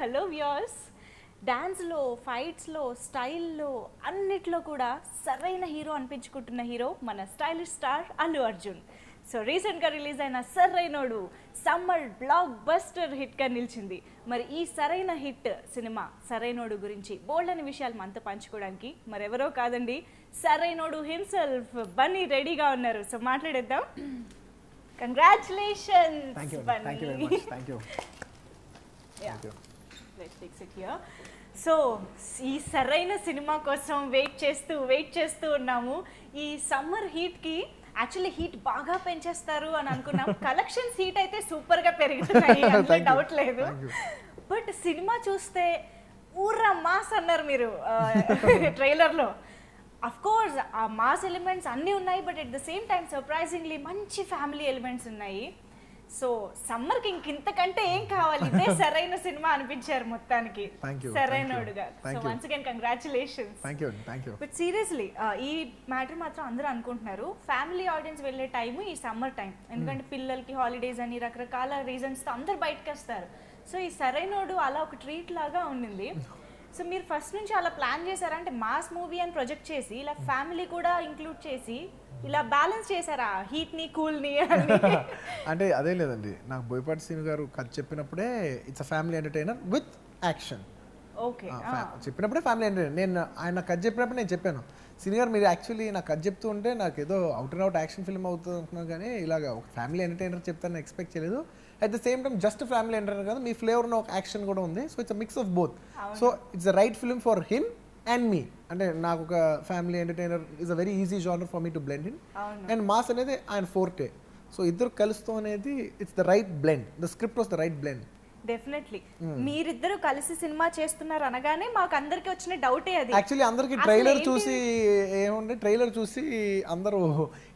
Hello viewers డ్యాన్స్లో ఫైట్స్లో స్టైల్లో అన్నిట్లో కూడా సరైన హీరో అనిపించుకుంటున్న హీరో మన stylish star Allu Arjun. So రీసెంట్గా రిలీజ్ అయిన సరైనోడు సమ్మర్ బ్లాక్ బస్టర్ హిట్గా నిలిచింది. మరి ఈ సరైన హిట్ సినిమా సరైనోడు గురించి బోల్డ్ అనే విషయాలు మనతో పంచుకోవడానికి మరెవరో కాదండి సరైనోడు హిమ్సెల్ఫ్ బన్నీ రెడీగా ఉన్నారు. సో మాట్లాడేద్దాం. Congratulations thank thank you thank you so ఈ సరైన సినిమా కోసం వెయిట్ చేస్తూ వెయిట్ చేస్తూ ఉన్నాము. ఈ సమ్మర్ హీట్కి యాక్చువల్లీ హీట్ బాగా పెంచేస్తారు అని అనుకున్నాం. కలెక్షన్స్ హీట్ అయితే సూపర్గా పెరుగుతున్నాయి. డౌట్ లేదు. బట్ సినిమా చూస్తే ఊర్రా మాస్ అన్నారు మీరు ట్రైలర్లో అఫ్ కోర్స్ ఆ మాస్ ఎలిమెంట్స్ అన్నీ ఉన్నాయి but at the same time surprisingly మంచి ఫ్యామిలీ ఎలిమెంట్స్ ఉన్నాయి. సో సమ్మర్కి ఇంకింతకంటే ఏం కావాలి? ఇదే సరైన సినిమా అనిపించారు మొత్తానికి. సరైనోడుగా. So. Once again congratulations but seriously ఈ మ్యాటర్ మాత్రం అందరూ అనుకుంటున్నారు. ఫ్యామిలీ ఆడియన్స్ వెళ్ళే టైం ఈ సమ్మర్ టైం ఎందుకంటే పిల్లలకి హాలిడేస్ అని రకరకాల రీజన్స్తో అందరు బయటకు వస్తారు. సో ఈ సరైనోడు అలా ఒక ట్రీట్ లాగా ఉండింది. సో మీరు ఫస్ట్ నుంచి అలా ప్లాన్ చేశారా? అంటే మాస్ మూవీ అని ప్రొజెక్ట్ చేసి ఇలా ఫ్యామిలీ కూడా ఇంక్లూడ్ చేసి ఇలా బ్యాలెన్స్ చేశారా? హీట్ని కూల్ని అని? అంటే అదే లేదండి. నాకు బోయపాటి సీన్ గారు కథ చెప్పినప్పుడే it's a family entertainer with action okay చెప్పినప్పుడే family entertainer నేను ఆయన కథ చెప్పినప్పుడు నేను చెప్పాను. సీన్ గారు మీరు యాక్చువల్లీ నాకు కథ చెప్తూ ఉంటే నాకు ఏదో out and out action film అవుతుంది అనుకున్నాను కానీ ఇలాగ ఒక ఫ్యామిలీ ఎంటర్టైనర్ చెప్తాను ఎక్స్పెక్ట్ చేయలేదు. At the same time just family entertainer కాదు మీ ఫ్లేవర్లో ఒక యాక్షన్ కూడా ఉంది. So it's mix of both so it's the right film for him and me అంటే నాకు ఒక family entertainer is a very easy genre for me to blend in and mass అనేది ఆయన ఫోర్టే సో ఇద్దరు కలుస్తూ అనేది it's the right blend the script was the right blend definitely మీరిద్దరు కలిసి సినిమా చేస్తున్నారు అనగానే మాకు అందరికి వచ్చిన డౌటే అది. యాక్చువల్లీ అందరికి ట్రైలర్? చూసి ఏముంది? ట్రైలర్ చూసి అందరూ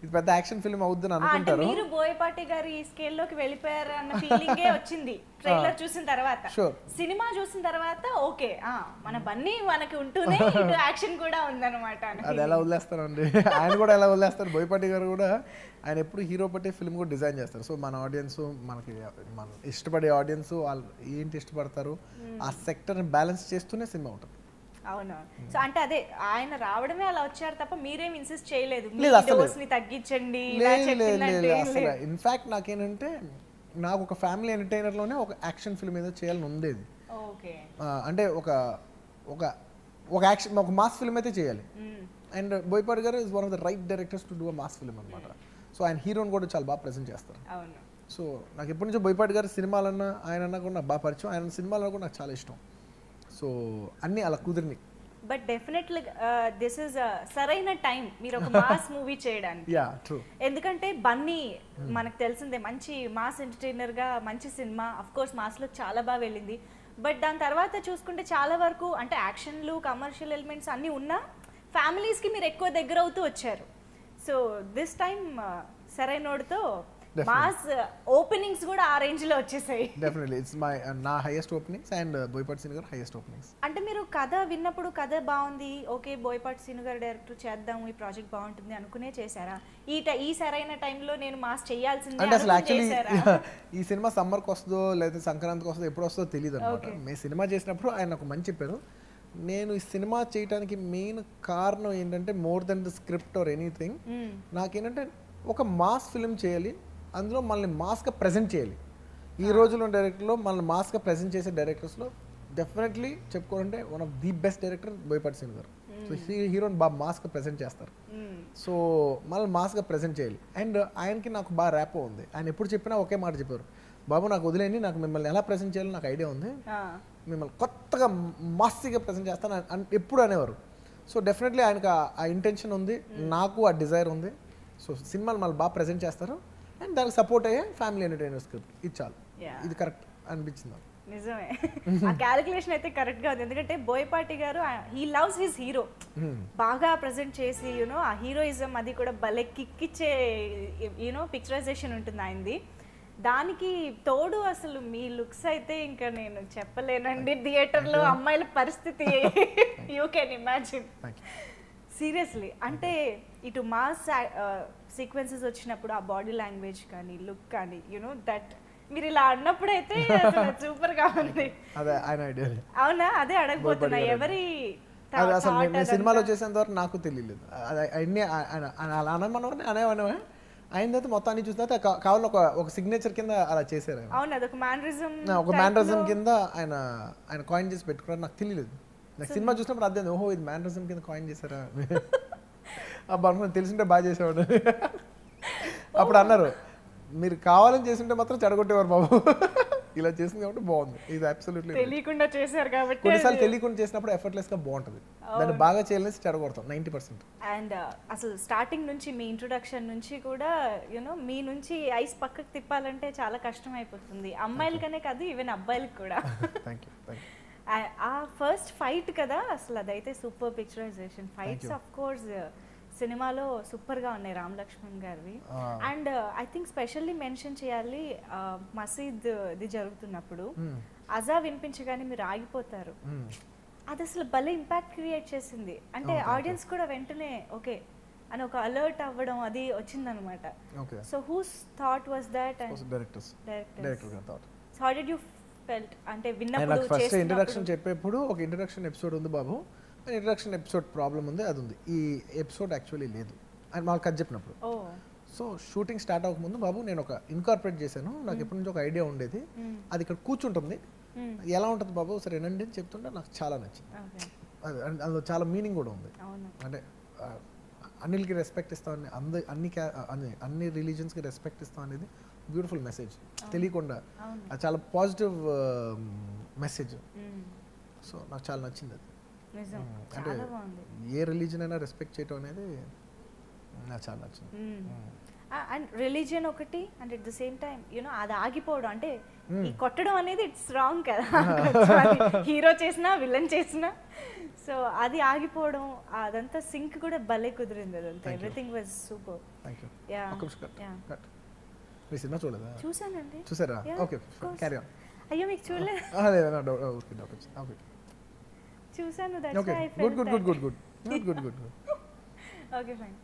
ఇది పెద్ద యాక్షన్ ఫిల్మ్ అవుద్దని అనుకుంటారు. మీరు బోయపాటి గారి స్కేల్లోకి వెళ్ళిపోయారు అన్న ఫీలింగే వచ్చింది. ట్రైలర్ చూసిన తర్వాత. సినిమా చూసిన తర్వాత ఓకే ఆ మన బన్నీ మనకి ఉంటూనే ఇటు యాక్షన్ కూడా ఉందన్నమాట అది ఎలా వదిలేస్తారండి? ఆయన కూడా ఎలా వదిలేస్తారు? బోయపాటి గారు కూడా ఆయన ఎప్పుడు హీరో పట్టే ఫిల్మ్ కూడా డిజైన్ చేస్తారు. సో మన ఆడియన్స్ మనకి మన ఇష్టపడే ఆడియన్స్ వాళ్ళు ఏంటి ఇష్టపడతారు? ఆ సెక్టర్ని బ్యాలెన్స్ చేస్తూనే సినిమా ఉంటుంది. అవును. సో అంటే అదే ఆయన రావడమే అలా వచ్చారు తప్ప మీరేం ఇన్సిస్ట్ చేయలేదు. మీ డోస్ని తగ్గించండి. ఇన్ఫాక్ట్ నాకేంటంటే నాకు ఒక ఫ్యామిలీ ఎంటర్టైనర్లోనే ఒక యాక్షన్ ఫిల్మ్ ఏదో చేయాలని ఉండేది. అంటే ఒక ఒక ఒక యాక్షన్ ఒక మాస్ ఫిల్మ్ అయితే చేయాలి. అండ్ బోయపాటి గారు is one of the right directors to do a mass film అనమాట సో ఆయన హీరోని కూడా చాలా బాగా ప్రజెంట్ చేస్తారు. సో నాకు ఎప్పటి నుంచో బోయపాటి గారి సినిమాలన్నా ఆయన అన్నా కూడా నాకు బాగా పరిచయం. ఆయన సినిమాలన్నా కూడా నాకు చాలా ఇష్టం. సో అన్నీ అలా కుదిరినాయి. బట్ డెఫినెట్లీ దిస్ ఇస్ సరైన టైం మీరు ఒక మాస్ మూవీ చేయడానికి. యా ట్రూ ఎందుకంటే బన్నీ మనకు తెలిసిందే మంచి మాస్ ఎంటర్టైనర్గా మంచి సినిమా అఫ్ కోర్స్ మాస్లో చాలా బాగా వెళ్ళింది. బట్ దాని తర్వాత చూసుకుంటే చాలా వరకు అంటే యాక్షన్లు కమర్షియల్ ఎలిమెంట్స్ అన్నీ ఉన్నా families కి మీరు ఎక్కువ దగ్గర అవుతూ వచ్చారు. సో దిస్ టైం సరైనోడుతో మాస్ ఓపెనింగ్స్ కూడా ఆ రేంజ్లో వచ్చేసాయి డెఫినెట్లీ ఇట్స్ మై నా హైయెస్ట్ ఓపెనింగ్స్ అండ్ బోయపాటి సినిమా గారు హైయెస్ట్ ఓపెనింగ్స్ అంటే మీరు కథ విన్నప్పుడు కథ బాగుంది ఓకే బోయపాటి సీను గారు డైరెక్టర్ చేద్దాం ఈ ప్రాజెక్ట్ బాగుంటుంది అనుకునే చేశారా? ఈ ఈ సరైన టైంలో నేను మాస్ చేయాల్సిందే అంటే అసలు యాక్చువల్లీ? ఈ సినిమా సమ్మర్కి వస్తుందో లేదా సంక్రాంతికి వస్తుందో ఎప్పుడు వస్తుందో తెలియదు అనమాట. మేము సినిమా చేసినప్పుడు ఆయన ఒక మంచి చెప్పారు నేను ఈ సినిమా చేయడానికి మెయిన్ కారణం ఏంటంటే more than the script or anything. నాకేంటంటే ఒక మాస్ ఫిల్మ్ చేయాలి అందులో మనల్ని మాస్గా ప్రజెంట్ చేయాలి. ఈ రోజుల్లో డైరెక్టర్లో మనల్ని మాస్గా ప్రజెంట్ చేసే డైరెక్టర్స్లో డెఫినెట్లీ చెప్పుకోవాలంటే one of the best director Boyapati Singh గారు. సో హీరోని బాగా మాస్గా ప్రజెంట్ చేస్తారు. సో మళ్ళీ మాస్గా ప్రజెంట్ చేయాలి. అండ్ ఆయనకి నాకు బాగా ర్యాపో ఉంది. ఆయన ఎప్పుడు చెప్పినా ఒకే మాట చెప్పారు బాబు నాకు వదిలేండి నాకు మిమ్మల్ని ఎలా ప్రజెంట్ చేయాలో నాకు ఐడియా ఉంది. మిమ్మల్ని కొత్తగా మాస్గా ప్రజెంట్ చేస్తాను అని- ఎప్పుడు అనేవారు. సో డెఫినెట్లీ ఆయనకు ఆ- ఆ ఇంటెన్షన్ ఉంది. నాకు ఆ డిజైర్ ఉంది. సో సినిమాలు మళ్ళీ బాగా ప్రజెంట్ చేస్తారు. అండ్ దానికి సపోర్ట్ అయ్యే ఫ్యామిలీ ఎంటర్టైనర్ స్క్రిప్ట్ ఇది చాలు. ఇది కరెక్ట్ అనిపించింది. నిజమే. ఆ క్యాలిక్యులేషన్ అయితే కరెక్ట్గా ఉంది. ఎందుకంటే బోయపాటి గారు హీ లవ్స్ హిస్ హీరో. బాగా ప్రజెంట్ చేసి యూనో ఆ హీరోయిజం అది కూడా భలే కిక్కిచ్చే యూనో పిక్చరైజేషన్ ఉంటుంది ఆయనది. దానికి తోడు అసలు మీ లుక్స్ అయితే ఇంకా నేను చెప్పలేనండి. థియేటర్లో అమ్మాయిల పరిస్థితి యూ కెన్ ఇమాజిన్. సీరియస్లీ అంటే ఇటు మాస్ సీక్వెన్సెస్ వచ్చినప్పుడు ఆ బాడీ లాంగ్వేజ్ కానీ లుక్ కానీ యునో దట్ మీరు ఇలా అన్నప్పుడైతే సూపర్గా ఉంది. అవునా? అదే అడగబోతున్నా. ఎవరి అసలు నేను-? సినిమాలో చేసేంత వరకు నాకు తెలియలేదు అన్ని అలా అనమని అనేవనే అయిన తర్వాత మొత్తం అన్ని చూసిన తర్వాత కా- కావాలని ఒక ఒక సిగ్నేచర్ కింద అలా చేశారు ఒక మ్యానరిజం కింద ఆయన ఆయన కాయిన్ చేసి పెట్టుకున్నారు నాకు తెలియలేదు నాకు సినిమా చూసినప్పుడు అర్థం ఓహో ఇది మ్యానరిజం కింద కాయిన్ చేశారా? అబ్బా అనుకుని తెలిసింటే బాగా చేసేవాడు. అప్పుడు అన్నారు మీరు కావాలని చేస్తుంటే మాత్రం చెడగొట్టేవారు బాబు. ఇలా చేసింది కాబట్టి బాగుంది. ఇది అబ్సల్యూట్లీ తెలియకుండా చేశారు కాబట్టి కొన్నిసార్లు తెలియకుండా చేసినప్పుడు ఎఫర్ట్లెస్గా బాగుంటుంది. దాన్ని బాగా చేయాలని చెడగొడతాం నైంటీ పర్సెంట్ అండ్ అసలు స్టార్టింగ్ నుంచి మీ ఇంట్రొడక్షన్ నుంచి కూడా యూనో మీ నుంచి ఐస్ పక్కకు తిప్పాలంటే చాలా కష్టం అయిపోతుంది అమ్మాయిలకనే కాదు ఈవెన్ అబ్బాయిలకి కూడా. థ్యాంక్ యూ థ్యాంక్ యూ ఆ- ఆ ఫస్ట్ ఫైట్ కదా అసలు అదైతే super picturization fights of course సినిమాలో సూపర్గా ఉన్నాయి రామ్ లక్ష్మణ్ గారివి. And I think specially mention చేయాలి ఆ, మసీద్ ఇది జరుగుతున్నప్పుడు. అజా వినిపించగానే మీరు ఆగిపోతారు. అది అసలు భలే ఇంపాక్ట్ క్రియేట్ చేసింది. అంటే ఆడియన్స్ కూడా వెంటనే ఓకే అని ఒక అలర్ట్ అవ్వడం అది వచ్చిందనమాట. Okay so who's thought was that and directors director director గారు thought so how did you felt అంటే విన్నప్పుడు ఫస్ట్ ఇంట్రడక్షన్ చెప్పేప్పుడు ఒక ఇంట్రడక్షన్ ఎపిసోడ్ ఉంది బాబు. ఇంట్రడక్షన్ ఎపిసోడ్ ప్రాబ్లం ఉంది అది ఉంది. ఈ ఎపిసోడ్ యాక్చువల్లీ లేదు. అని మాకు కథ చెప్పినప్పుడు. సో షూటింగ్ స్టార్ట్ అవ్వకముందు బాబు నేను ఒక ఇన్కార్పొరేట్ చేశాను. నాకు ఎప్పటి నుంచి ఒక ఐడియా ఉండేది. అది ఇక్కడ కూర్చుంటుంది. ఎలా ఉంటుంది బాబు? సరే రండి అని చెప్తుంటే నాకు చాలా నచ్చింది. అందులో చాలా మీనింగ్ కూడా ఉంది. అంటే ఆ, అన్నిటికి రెస్పెక్ట్ ఇస్తామని అంద అన్ని అన్ని రిలీజన్స్కి రెస్పెక్ట్ ఇస్తాం అనేది బ్యూటిఫుల్ మెసేజ్ తెలియకుండా చాలా పాజిటివ్ మెసేజ్. సో నాకు చాలా నచ్చింది అది. నిజం. అంటే ఏ రిలీజన్ అయినా రెస్పెక్ట్ చేయటం అనేది నాకు చాలా నచ్చింది. అండ్ రిలీజియన్ ఒకటి and at the same time you know అది ఆగిపోవడం. అంటే ఈ కొట్టడం అనేది ఇట్స్ రాంగ్ కదా. హీరో చేసినా విలన్ చేసినా. సో అది ఆగిపోవడం అదంతా సింక్ కూడా భలే కుదిరింది అదంతా. ఎవ్రీథింగ్ వాజ్ సూపర్ మీ సినిమా చూడలేదా? చూసానండి చూసారా? ఓకే. క్యారీ ఆన్ అయ్యో మీకు చూడలేదు ఓకే చూసాను okay good good good good good good good good good okay fine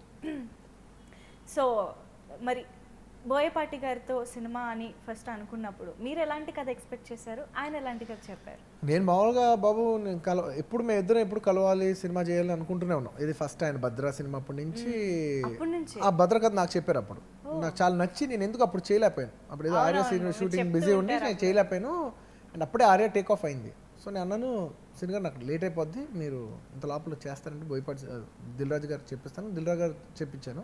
so మరి బోయపాటి గారితో సినిమా అని ఫస్ట్ అనుకున్నప్పుడు మీరు ఎలాంటి కథ ఎక్స్పెక్ట్ చేశారు? ఆయన ఎలాంటి కథ చెప్పారు? నేను మామూలుగా బాబు నేను కల ఎప్పుడు మేము ఇద్దరం ఎప్పుడు కలవాలి సినిమా చేయాలి అనుకుంటూనే ఉన్నాం. ఇది ఫస్ట్ ఆయన భద్ర సినిమా అప్పటి నుంచి ఆ భద్ర కథ నాకు చెప్పారు అప్పుడు. నాకు చాలా నచ్చి నేను ఎందుకు అప్పుడు చేయలేకపోయాను? అప్పుడు ఏదో ఆర్య షూటింగ్ బిజీ ఉండి నేను చేయలేకపోయాను. అండ్ అప్పుడే ఆర్య టేక్ ఆఫ్ అయింది. సో నేను అన్నాను సినిమా నాకు లేట్ అయిపోద్ది మీరు ఇంత లోపల చేస్తారంటే బోయపాటి దిల్ రాజు గారికి చెప్పిస్తాను. దిల్ రాజు గారు చెప్పించాను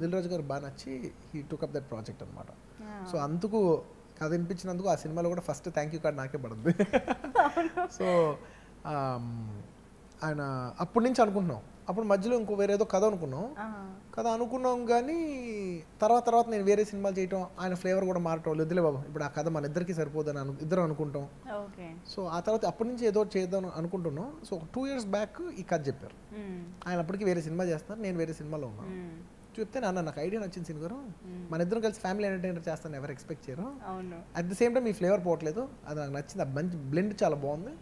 దిల్ రాజు గారు బాగా నచ్చి he took up that project అనమాట సో అందుకు కథ వినిపించినందుకు ఆ సినిమాలో కూడా ఫస్ట్ థ్యాంక్ యూ కార్డ్ నాకే పడుతుంది సో ఆయన అప్పటి నుంచి అనుకుంటున్నాం. అప్పుడు మధ్యలో ఇంకో వేరే ఏదో కథ అనుకున్నాం. కథ అనుకున్నాం కానీ తర్వాత తర్వాత నేను వేరే సినిమాలు చేయటం ఆయన ఫ్లేవర్ కూడా మారటం వద్దులే బాబు. ఇప్పుడు ఆ కథ మన ఇద్దరికి సరిపోదని అను ఇద్దరం అనుకుంటాం. సో ఆ తర్వాత అప్పటి నుంచి ఏదో చేద్దాం అనుకుంటున్నాం. సో టూ ఇయర్స్ బ్యాక్ ఈ కథ చెప్పారు. ఆయన అప్పటికి వేరే సినిమా చేస్తున్నారు నేను వేరే సినిమాలో ఉన్నాను. చెప్తే నాన్న నాకు ఐడియా నచ్చింది సినిమా మన ఇద్దరం కలిసి ఫ్యామిలీ ఎంటర్టైనర్ చేస్తాను ఎవరు ఎక్స్పెక్ట్ చేయరు. అట్ ద సేమ్ టైం ఈ ఫ్లేవర్ పోవట్లేదు. అది నాకు నచ్చింది. ఆ మంచి బ్లెండ్ చాలా బాగుంది.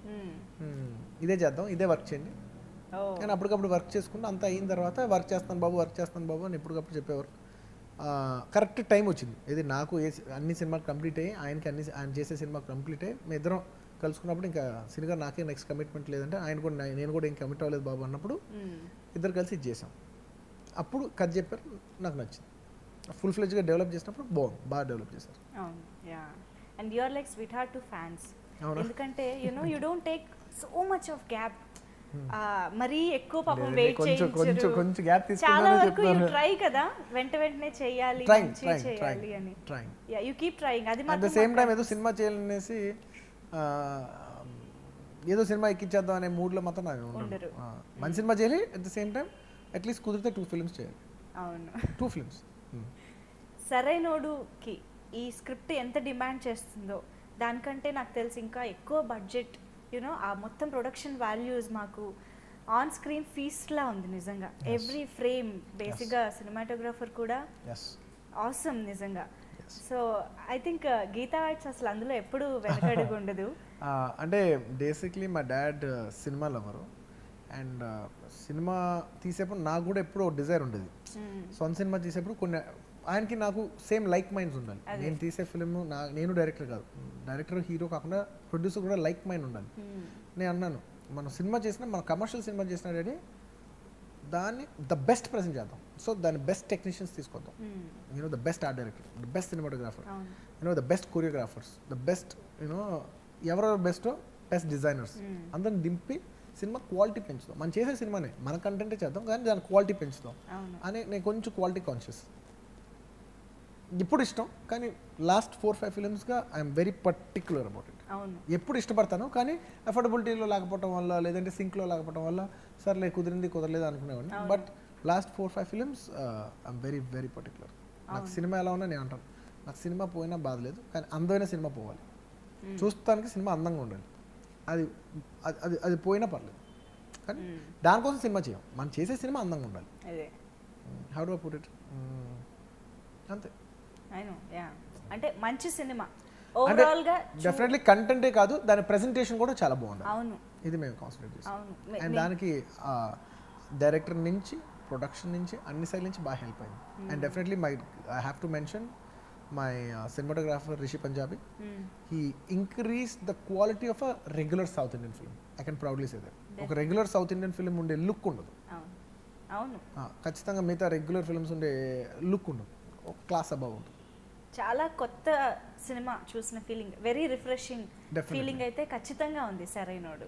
ఇదే చేద్దాం ఇదే వర్క్ చేయండి. కానీ అప్పటికప్పుడు వర్క్ చేసుకుంటూ అంతా అయిన తర్వాత వర్క్ చేస్తాను బాబు వర్క్ చేస్తాను బాబు అని ఎప్పటికప్పుడు చెప్పేవారు. కరెక్ట్ టైం వచ్చింది. ఇది నాకు ఏ అన్ని సినిమాలు కంప్లీట్ అయ్యి ఆయనకి అన్ని ఆయన చేసే సినిమా కంప్లీట్ అయ్యి మేము ఇద్దరం కలుసుకున్నప్పుడు ఇంకా సినిమా నాకే నెక్స్ట్ కమిట్మెంట్ లేదంటే ఆయన కూడా నా- నేను కూడా ఏం కమిట్ అవ్వలేదు బాబు అన్నప్పుడు. ఇద్దరు కలిసి ఇది చేసాం అప్పుడు కథ చెప్పారు నాకు నచ్చింది. ఫుల్ ఫ్లెజ్గా డెవలప్ చేసినప్పుడు బాగుంది బాగా డెవలప్ చేశారు. Yeah and you're like sweet heart to fans? ఎందుకంటే you know you don't take so much of gap మరీ ఎక్కువ పాపం వెయిట్ కొంచెం కొంచెం కొంచెం గ్యాప్ చాలా వరకు యూ ట్రై కదా వెంట వెంటనే చేయాలి చేయాలి అని. Trying yeah you keep trying అది అట్ మాత్రం సేమ్ టైం ఏదో సినిమా చేయాలనేసి ఏదో సినిమా ఎక్కించేద్దాం అనే మూడ్లో మాత్రం నాకు. ఉండరు. మంచి సినిమా చేయాలి at the same time at least కుదిరితే టూ ఫిల్మ్స్ చేయాలి. అవును. టూ ఫిల్మ్స్ సరైనోడుకి ఈ స్క్రిప్ట్ ఎంత డిమాండ్ చేస్తుందో దానికంటే నాకు తెలిసి ఇంకా ఎక్కువ బడ్జెట్ యూనో ఆ మొత్తం ప్రొడక్షన్ వాల్యూస్ మాకు ఆన్ స్క్రీన్ ఫీస్ట్లా ఉంది నిజంగా. ఎవ్రీ ఫ్రేమ్ బేసిక్గా సినిమాటోగ్రాఫర్ కూడా ఆసమ్ నిజంగా. So I think Geetha Arts అసలు అందులో ఎప్పుడు వెనకడుగు ఉండదు. అంటే బేసిక్లీ మా dad cinema lover and cinema తీసేప్పుడు నాకు కూడా ఎప్పుడూ డిజైర్ ఉండేది. Mm. సొంత సినిమా తీసేప్పుడు కొన్ని ఆయనకి నాకు సేమ్ లైక్ మైండ్స్ ఉండాలి. నేను తీసే ఫిల్మ్ నా నేను డైరెక్టర్ కాదు. డైరెక్టర్ హీరో కాకుండా ప్రొడ్యూసర్ కూడా లైక్ మైండ్ ఉండాలి. నేను అన్నాను మనం సినిమా చేసినా మన కమర్షియల్ సినిమా చేసినా డాడీ దాన్ని ద బెస్ట్ ప్రజెంట్ చేద్దాం. సో దాని బెస్ట్ టెక్నీషియన్స్ తీసుకొద్దాం. You know the best art director the best cinematographer you know the best choreographers the best you know ఎవరెవరు బెస్టో బెస్ట్ డిజైనర్స్ అందరిని దింపి సినిమా క్వాలిటీ పెంచుదాం. మనం చేసే సినిమానే మన కంటెంటే చేద్దాం కానీ దాని క్వాలిటీ పెంచుదాం. అని నేను కొంచెం క్వాలిటీ కాన్షియస్ ఇప్పుడు ఇష్టం కానీ last four five ఫిలిమ్స్గా I'm very particular about it ఎప్పుడు ఇష్టపడతాను కానీ అఫోర్డబిలిటీలో లేకపోవడం వల్ల లేదంటే సింక్లో లేకపోవడం వల్ల సర్లే కుదిరింది కుదరలేదు అనుకునేవాడిని. But last four five films I'm very very particular నాకు సినిమా ఎలా ఉన్నా నేను అంటాను. నాకు సినిమా పోయినా బాధ లేదు కానీ అందమైన సినిమా పోవాలి. చూస్తానికి సినిమా అందంగా ఉండాలి. అది అది- అది పోయినా పర్లేదు. కానీ దానికోసం సినిమా చేయం. మనం చేసే సినిమా అందంగా ఉండాలి. హౌ డు పుట్ ఇట్ అంతే. యా అంటే మంచి సినిమా. ఓవరాల్గా డెఫినెట్లీ కంటెంటే కాదు దాని ప్రెజెంటేషన్ కూడా చాలా బాగుంది అవును. ఇది మేము కాన్సన్ట్రేట్ మీ- అండ్ దానికి డైరెక్టర్ నుంచి ప్రొడక్షన్ నుంచి అన్ని సైడ్ నుంచి బాగా హెల్ప్ అయింది. And definitely my I have to mention my cinematographer Rishi Punjabi. He increase the quality of a regular South Indian film I can proudly say that ఒక regular South Indian film ఉండే look ఉండదు. ఖచ్చితంగా మిగతా regular films ఉండే look ఉండదు. Class above ఉంటుంది. చాలా కొత్త సినిమా చూసిన ఫీలింగ్ వెరీ రిఫ్రెషింగ్. ఫీలింగ్ అయితే ఖచ్చితంగా ఉంది సరైనోడు.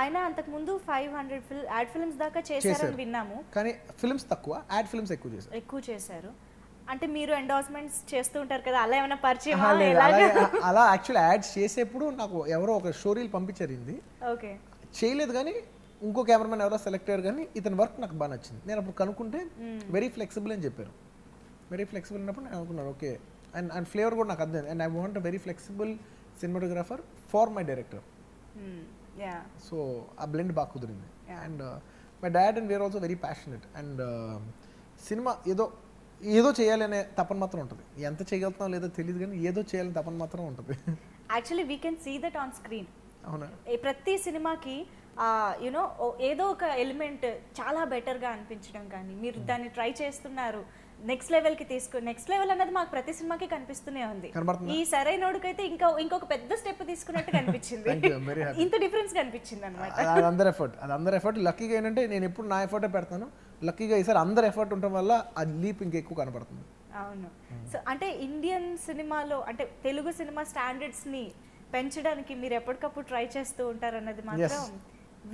ఆయన అంతకు ముందు ఫైవ్ హండ్రెడ్ ఫిల్ యాడ్ ఫిల్మ్స్ దాకా చేశారని చేశారు. విన్నాము. కానీ ఫిల్మ్స్ తక్కువ యాడ్ ఫిల్మ్స్ ఎక్కువ చేశారు. ఎక్కువ చేశారు. అంటే మీరు ఎండార్స్మెంట్స్ చేస్తూ ఉంటారు కదా అలా ఏమైనా పరిచయం అలా యాక్చువల్ యాడ్స్ చేసేప్పుడు నాకు ఎవరో ఒక స్టోరీలు పంపించారు ఓకే. చేయలేదు కానీ ఇంకో కెమెరామెన్ ఎవరో సెలెక్ట్ అయ్యారు కానీ ఇతని వర్క్ నాకు బాగా నచ్చింది. నేను అప్పుడు కనుక్కుంటే వెరీ ఫ్లెక్సిబుల్ అని చెప్పారు. వెరీ ఫ్లెక్సిబుల్ అన్నప్పుడు నేను అనుకున్నాను ఓకే అండ్ అండ్ ఫ్లేవర్ కూడా నాకు అర్థం and I want very flexible cinematographer for my director so ఆ బ్లెండ్ బాగా కుదిరింది. And my dad and we're also very passionate and cinema ఏదో ఏదో చేయాలనే తపన మాత్రం ఉంటుంది. ఎంత చేయగలుగుతాం లేదో తెలియదు కానీ ఏదో చేయాలని తపన మాత్రం ఉంటుంది. Actually we can see that on screen అవునా? ప్రతి సినిమాకి యునో ఏదో ఒక ఎలిమెంట్ చాలా బెటర్గా అనిపించడం కానీ మీరు దాన్ని ట్రై చేస్తున్నారు. నెక్స్ట్ లెవెల్కి తీసుకు నెక్స్ట్ లెవెల్ అనేది మాకు ప్రతి సినిమాకి కనిపిస్తూనే ఉంది? ఈ సరైనోడికైతే ఇంకా ఇంకొక పెద్ద స్టెప్ తీసుకున్నట్టు కనిపించింది. ఇంత డిఫరెన్స్ కనిపించింది అనమాట అది అది అందరి ఎఫర్ట్ అది అందరి ఎఫర్ట్ లక్కీగా ఏంటంటే నేను ఎప్పుడు నా ఎఫర్టే పెడతాను. లక్కీగా ఈసారి అందరి ఎఫర్ట్ ఉండటం వల్ల అది లీప్ ఇంకెక్కువ కనపడుతుంది అవును. సో అంటే ఇండియన్ సినిమాలో అంటే తెలుగు సినిమా స్టాండర్డ్స్ని పెంచడానికి మీరు ఎప్పటికప్పుడు ట్రై చేస్తూ ఉంటారు అన్నది మాత్రం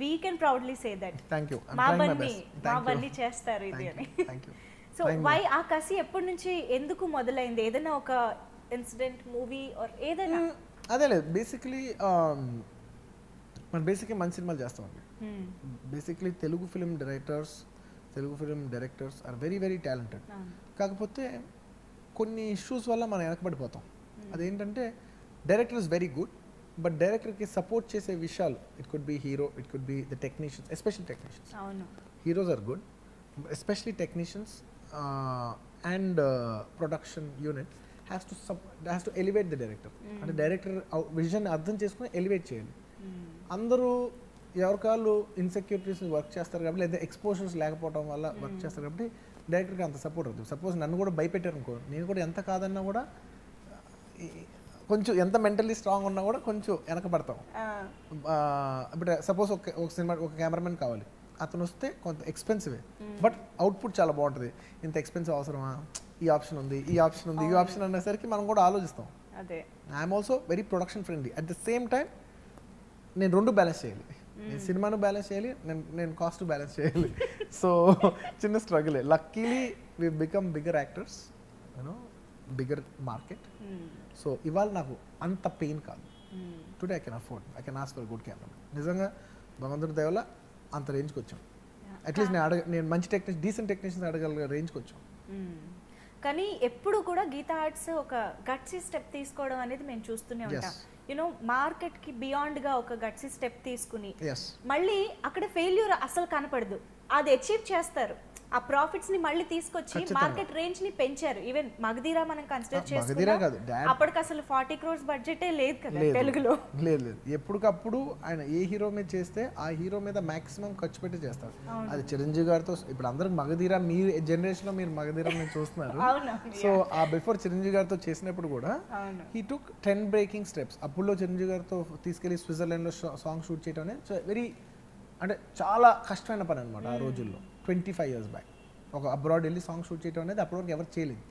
we can proudly say that thank you మా బన్నీ మా బన్నీ చేస్తారు ఇది అని. థ్యాంక్ యూ సో వై ఆ కసి ఎప్పటి నుంచి ఎందుకు మొదలైంది? ఏదైనా ఒక ఇన్సిడెంట్ మూవీ ఆర్ ఏదైనా? అదే లేదు. బేసిక్లీ మనం బేసిక్లీ మంచి సినిమాలు చేస్తామండి. Basically Telugu film directors Telugu film directors are very very talented. కాకపోతే కొన్ని ఇష్యూస్ వల్ల మనం వెనకబడిపోతాం. అదేంటంటే director is very good but డైరెక్టర్కి సపోర్ట్ చేసే విషయాలు it could be hero it could be the technicians especial technicians heroes are good especially technicians and production unit has to sup has to elevate the director అంటే director vision అర్థం చేసుకుని elevate చేయాలి. Hmm. అందరూ ఎవరికాళ్ళు insecurities work చేస్తారు కాబట్టి లేదా exposures లేకపోవడం వల్ల వర్క్ చేస్తారు కాబట్టి డైరెక్టర్కి అంత సపోర్ట్ అవుతుంది. సపోజ్ నన్ను కూడా భయపెట్టారు అనుకో నేను కూడా ఎంత కాదన్నా కూడా కొంచెం ఎంత మెంటల్లీ స్ట్రాంగ్ ఉన్నా కూడా కొంచెం వెనకబడతాం. ఇప్పుడు సపోజ్ ఒక ఒక సినిమా ఒక కెమెరామెన్ కావాలి. అతను వస్తే కొంత ఎక్స్పెన్సివే బట్ అవుట్పుట్ చాలా బాగుంటుంది. ఇంత ఎక్స్పెన్సివ్ అవసరమా? ఈ ఆప్షన్ ఉంది ఈ ఆప్షన్ ఉంది ఈ ఆప్షన్ అనేసరికి మనం కూడా ఆలోచిస్తాం. అదే. I'm also very production friendly at the same time నేను రెండు బ్యాలెన్స్ చేయాలి. నేను సినిమాను బ్యాలెన్స్ చేయాలి నేను నేను కాస్ట్ బ్యాలెన్స్ చేయాలి. సో చిన్న స్ట్రగులే luckily we become bigger actors you know bigger market Hmm. So ఇవాళ నాకు అంత పెయిన్ కాదు. Hmm. Today I can afford I can ask for good camera నిజంగా భగవంతుడి దయ వల్ల అంత రేంజ్కి వచ్చాం. అట్లీస్ట్ నేను అడగ నేను మంచి టెక్నీషియన్ డీసెంట్ టెక్నీషియన్స్ అడగల రేంజ్కి వచ్చాం. కానీ ఎప్పుడు కూడా గీతా ఆర్ట్స్ ఒక గట్సీ స్టెప్ తీసుకోవడం అనేది మేము చూస్తూనే ఉంటాం. యూనో మార్కెట్కి బియాండ్గా ఒక గట్సీ స్టెప్ తీసుకుని మళ్ళీ అక్కడ ఫెయిల్యూర్ అసలు కనపడదు. అది అచీవ్ చేస్తారు. ఆ ప్రాఫిట్స్ని మళ్ళీ తీసుకొచ్చి. మార్కెట్ రేంజ్ని పెంచారు. ఈవెన్ మగధీరా మనం కన్సిడర్ చేసుకున్నా కాదు, అప్పటికి అసలు ఫార్టీ క్రోర్స్ బడ్జెటే లేదు కదా తెలుగులో. లేదు లేదు. ఎప్పటికప్పుడు ఆయన ఏ హీరో మీద చేస్తే ఆ హీరో మీద మాక్సిమం ఖర్చు పెట్టి చేస్తారు. అది చిరంజీవి గారితో ఇప్పుడు అందరూ మగధీర మీ జనరేషన్లో మీరు మగధీర మీరు చూస్తున్నారు. సో ఆ బిఫోర్ చిరంజీవి గారితో చేసినప్పుడు కూడా he took ten breaking steps అప్పుడులో చిరంజీవి గారితో తీసుకెళ్ళి స్విట్జర్లాండ్లో సాంగ్ షూట్ చేయడం అనేది వెరీ అంటే చాలా కష్టమైన పని అనమాట ఆ రోజుల్లో. ట్వంటీ ఫైవ్ ఇయర్స్ బ్యాక్ ఒక అబ్రాడ్ వెళ్ళి సాంగ్ షూట్ చేయడం అనేది అప్పటివరకు ఎవరు చేయలేదు.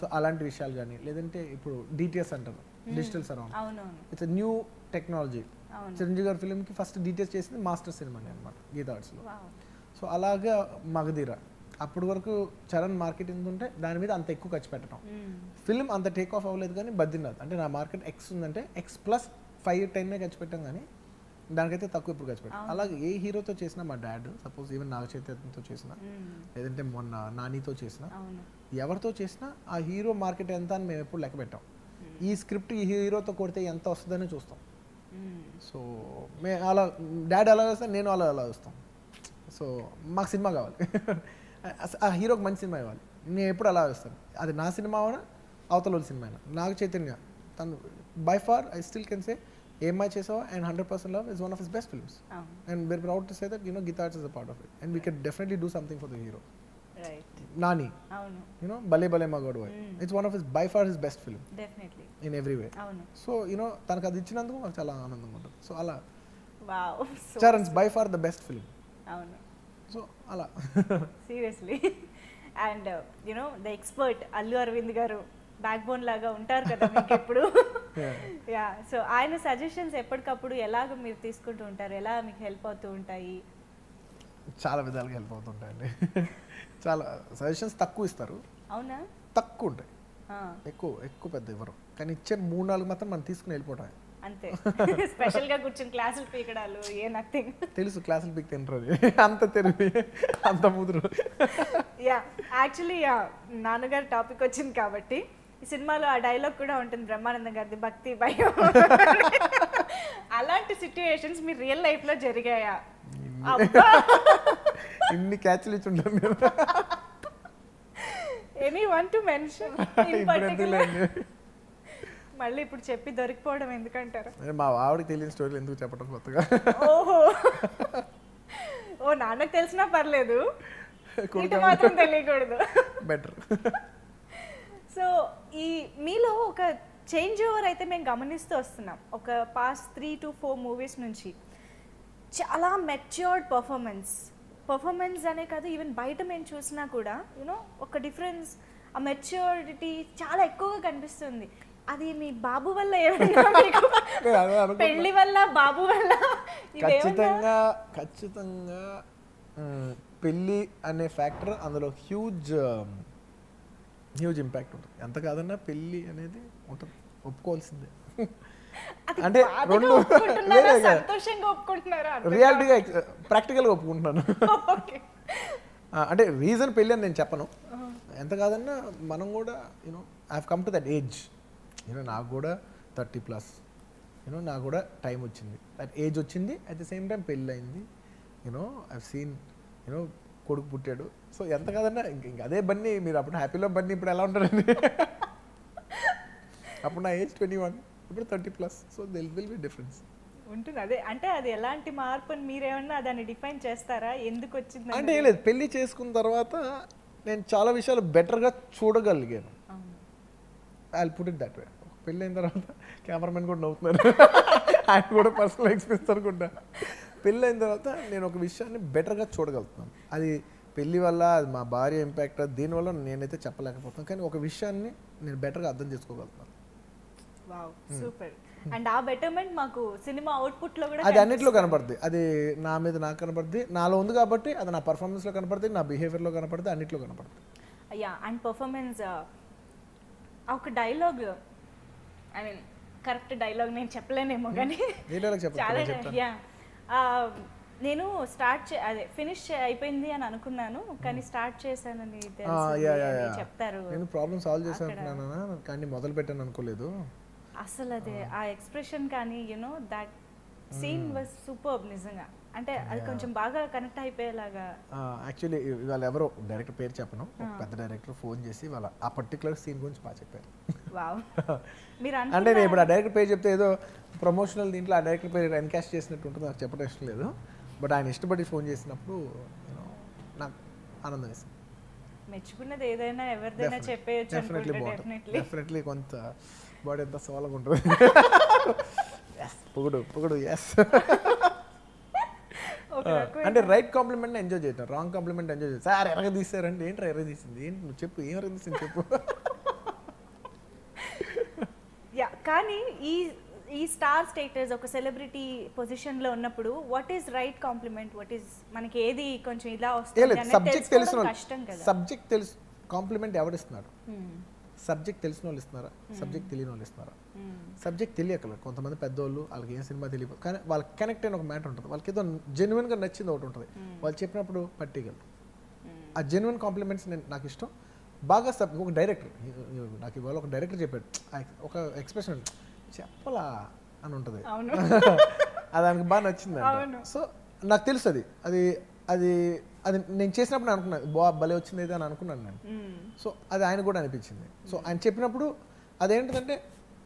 సో అలాంటి విషయాలు కానీ లేదంటే ఇప్పుడు డిటిఎస్ అంటారు digital surround it's new technology Chiranjeevi గారి ఫిల్మ్కి ఫస్ట్ డీటెయిల్స్ చేసింది మాస్టర్ సినిమాని అనమాట గీతా ఆర్ట్స్లో వావ్. సో అలాగా మగధీర. అప్పటి వరకు చరణ్ మార్కెట్ ఎంత ఉంటే దాని మీద అంత ఎక్కువ ఖర్చు పెట్టడం ఫిల్మ్ అంత టేక్ ఆఫ్ అవ్వలేదు కానీ బద్రీనాథ్ అంటే నా మార్కెట్ ఎక్స్ ఉందంటే ఎక్స్ ప్లస్ ఫైవ్ టెన్నే ఖర్చు పెట్టాం కానీ దానికైతే తక్కువ ఇప్పుడు ఖర్చు పెట్టాం అలాగే ఏ హీరోతో చేసినా మా డాడ్ సపోజ్ ఈవెన్ నాగ చైతన్యతో చేసిన లేదంటే మొన్న నానితో చేసిన అవును. ఎవరితో చేసినా ఆ హీరో మార్కెట్ ఎంత అని మేము ఎప్పుడు లెక్క పెట్టాం. ఈ స్క్రిప్ట్ ఈ హీరోతో కొడితే ఎంత వస్తుందని చూస్తాం. సో మే అలా డాడీ అలా వస్తే నేను అలా అలా వస్తాం సో మాకు సినిమా కావాలి. ఆ హీరోకి మంచి సినిమా ఇవ్వాలి నేను ఎప్పుడు అలా వేస్తాను అది నా సినిమా అయినా అవతల సినిమా అయినా నాకు చైతన్య తను by far I still can say ఏమై చేసావా? And hundred percent love is one of his best films and very proud to say that you know Geetha is a part of it and we can definitely do something for the hero Nani you know Bhale Bhale Magodu it's one of his by far his best film in every way so you know తనకు అది ఇచ్చినందుకు మాకు చాలా ఆనందంగా ఉంటుంది. So అలా. Charan's by far the best film అవును. So అలా. Seriously and you know the expert Allu Aravind గారు బ్యాక్ బోన్ లాగా ఉంటారు కదా మీకు ఎప్పుడు యా సో ఆయన సజెషన్స్ ఎప్పటికప్పుడు ఎలాగ మీరు తీసుకుంటూ ఉంటారు? ఎలా మీకు హెల్ప్ అవుతూ ఉంటాయి? చాలా విధాలుగా హెల్ప్ అవుతుంటాయండి. చాలా సజెషన్స్ తక్కువ ఇస్తారు. అవునా? తక్కువ ఉంటాయి. ఎక్కువ ఎక్కువ పెద్ద ఇవ్వరు. కానీ ఇచ్చే మూడు నాలుగు మాత్రం మనం తీసుకుని వెళ్ళిపోవటం అంతే. స్పెషల్గా కూర్చొని క్లాసులు పీకడాలు ఏ నథింగ్ తెలుసు క్లాసులు పిక్ తింటారు అంత తెలివి అంత ముదురు. యా యాక్చువల్లీ నాన్నగారు టాపిక్ వచ్చింది కాబట్టి ఈ సినిమాలో ఆ డైలాగ్ కూడా ఉంటుంది బ్రహ్మానందం గారిది భక్తి భయం. అలాంటి సిచ్యుయేషన్స్ మీ రియల్ లైఫ్లో జరిగాయా? ఇన్ని క్యాచ్లు ఇచ్చి ఉంటాను నేను ఎనీ వన్ టు మెన్షన్ మళ్ళీ ఇప్పుడు చెప్పి దొరికిపోవడం ఎందుకంటారు? మా ఆవిడకి తెలియని స్టోరీలు ఎందుకు చెప్పడం కొత్తగా? ఓహో! ఓ నాన్నకు తెలిసినా పర్లేదు. మాత్రం తెలియకూడదు. బెటర్ సో ఈ మీలో ఒక చేంజ్ ఓవర్ అయితే మేము గమనిస్తూ వస్తున్నాం. ఒక past three to four movies నుంచి చాలా మెచ్యూర్డ్ పర్ఫార్మెన్స్ పర్ఫార్మెన్స్ అనే కాదు ఈవెన్ బయట మేము చూసినా కూడా యూనో ఒక డిఫరెన్స్ ఆ మెచ్యూరిటీ చాలా ఎక్కువగా కనిపిస్తుంది. అది మీ బాబు వల్ల ఏమైనా. పెళ్ళి వల్ల బాబు వల్ల ఖచ్చితంగా ఖచ్చితంగా పెళ్ళి అనే ఫ్యాక్టర్ అందులో హ్యూజ్ హ్యూజ్ ఇంపాక్ట్ ఉంటుంది. ఎంత కాదన్నా పెళ్ళి అనేది ఉంటుంది ఒప్పుకోవాల్సిందే. అంటే రెండు- రియాలిటీగా ప్రాక్టికల్గా ఒప్పుకుంటున్నాను. అంటే రీజన్ పెళ్ళి అని నేను చెప్పను. ఎంత కాదన్నా మనం కూడా you know I have come to that age you know నాకు కూడా థర్టీ ప్లస్ యూనో నాకు కూడా టైం వచ్చింది. దట్ ఏజ్ వచ్చింది. అట్ ద సేమ్ టైం పెళ్ళి అయింది యూనో ఐ సీన్ యూనో కొడుకు పుట్టాడు. సో ఎంత కాదన్నా ఇంక ఇంక అదే బన్నీ మీరు అప్పుడు హ్యాపీలో బన్నీ ఇప్పుడు ఎలా ఉంటారండి? అప్పుడు నా ఏజ్ ట్వంటీ వన్ ఇప్పుడు thirty plus so there will be difference ఉంటుంది. అదే అంటే అది ఎలాంటి మార్పు అని మీరేమన్నా దాన్ని డిఫైన్ చేస్తారా? ఎందుకు వచ్చింది అంటే లేదు పెళ్ళి చేసుకున్న తర్వాత నేను చాలా విషయాలు బెటర్గా చూడగలిగాను. I put it that way పెళ్ళి అయిన తర్వాత కెమెరామెన్ కూడా నవ్వుతున్నారు. ఆయన కూడా పర్సనల్ ఎక్స్పీరియన్స్ అనుకుంటా. పెళ్ళి అయిన తర్వాత నేను ఒక విషయాన్ని బెటర్గా చూడగలుగుతున్నాను. అది పెళ్ళి వల్ల అది మా భార్య ఇంపాక్ట్ దీనివల్ల నేనైతే చెప్పలేకపోతున్నాను. కానీ ఒక విషయాన్ని నేను బెటర్గా అర్థం చేసుకోగలుగుతాను. వావ్ సూపర్ అండ్ ఆ బెటర్మెంట్ మాకు సినిమా అవుట్పుట్లో కూడా అది అన్నిట్లో కనపడుద్ది. అది నా మీద నాకు కనపడుద్ది. నాలో ఉంది కాబట్టి అది నా పర్ఫార్మెన్స్లో కనపడుతుంది నా బిహేవియర్లో కనపడుతుంది అన్నిట్లో కనపడుతుంది అయ్యా అండ్ పర్ఫార్మెన్స్ ఒక dialogue I mean correct dialogue నేను చెప్పలేనేమో కానీ డైలాగ్ చెప్పండి చాలా యా నేను స్టార్ట్ చే అదే ఫినిష్ అయిపోయింది అని అనుకున్నాను కానీ స్టార్ట్ చేశానని. చెప్తారు నేను ప్రాబ్లమ్ సాల్వ్ చేశాను కానీ మొదలు పెట్టాను అనుకోలేదు. అసలు అదే ఆ. ఎక్స్ప్రెషన్ కానీ you know that scene was super నిజంగా. అంటే అది కొంచెం బాగా కనెక్ట్ అయిపోయేలాగా. యాక్చువల్లీ ఇవాళ ఎవరో డైరెక్టర్ పేరు చెప్పను. పెద్ద డైరెక్టర్ ఫోన్ చేసి వాళ్ళ ఆ పర్టికులర్ సీన్ గురించి బాగా చెప్పారు. వావ్. మీరు అంటే నేను ఇప్పుడు ఆ డైరెక్టర్ పేరు చెప్తే ఏదో ప్రమోషనల్ దీంట్లో ఆ డైరెక్టర్ పేరు ఎన్కాస్ట్ చేసినట్టు ఉంటుంది నాకు చెప్పడం ఇష్టం లేదు. బట్ ఆయన ఇష్టపడి ఫోన్ చేసినప్పుడు నాకు ఆనందం వేసింది. మెచ్చుకున్నది ఏదైనా ఎవరిదైనా చెప్పేయచ్చు డెఫినెట్లీ బాగుంటుంది డెఫినెట్లీ కొంత బాడీ ఎంత సోలగా ఉంటుంది. పొగుడు పొగుడు ఎస్ అంటే రైట్ కాంప్లిమెంట్ ఎంజాయ్ చేస్తాను రాంగ్ కాంప్లిమెంట్ ఎంజాయ్ చేస్తాను సార్ ఎరగ తీసారంటే ఏంటి ఎరగ తీసింది? ఏంటి నువ్వు చెప్పు ఏం ఎరగ తీసింది చెప్పు? యా కానీ ఈ ఈ స్టార్ స్టేటస్ ఒక సెలబ్రిటీ పొజిషన్లో ఉన్నప్పుడు what is right compliment what is మనకి ఏది కొంచెం ఇలా వస్తుంది సబ్జెక్ట్ తెలిసిన తెలుసుకోవడం కష్టం కదా. సబ్జెక్ట్ తెలుసు కాంప్లిమెంట్ ఎవడిస్తున్నాడు Hmm. సబ్జెక్ట్ తెలిసిన వాళ్ళు ఇస్తున్నారా? సబ్జెక్ట్ తెలియని వాళ్ళు ఇస్తున్నారా? Hmm. సబ్జెక్ట్ తెలియకల కొంతమంది పెద్దోళ్ళు వాళ్ళకి ఏం సినిమా తెలియదు కానీ వాళ్ళకి కనెక్ట్ అయిన ఒక మ్యాటర్ ఉంటుంది. వాళ్ళకి ఏదో జెన్యున్గా నచ్చింది ఒకటి ఉంటుంది. వాళ్ళు చెప్పినప్పుడు పట్టిగలరు ఆ జెన్యున్ కాంప్లిమెంట్స్ నేను నాకు ఇష్టం. బాగా సబ్ ఒక డైరెక్టర్ నాకు ఇవాళ ఒక డైరెక్టర్ చెప్పాడు. ఒక ఎక్స్ప్రెషన్ చెప్పలా అని ఉంటుంది. అది ఆయనకు బాగా నచ్చింది. సో నాకు తెలుసు అది. అది అది అది నేను చేసినప్పుడు నేను అనుకున్నాను బా భలే వచ్చింది అయితే అని అనుకున్నాను నేను. సో అది ఆయన కూడా అనిపించింది. సో ఆయన చెప్పినప్పుడు అదేంటంటే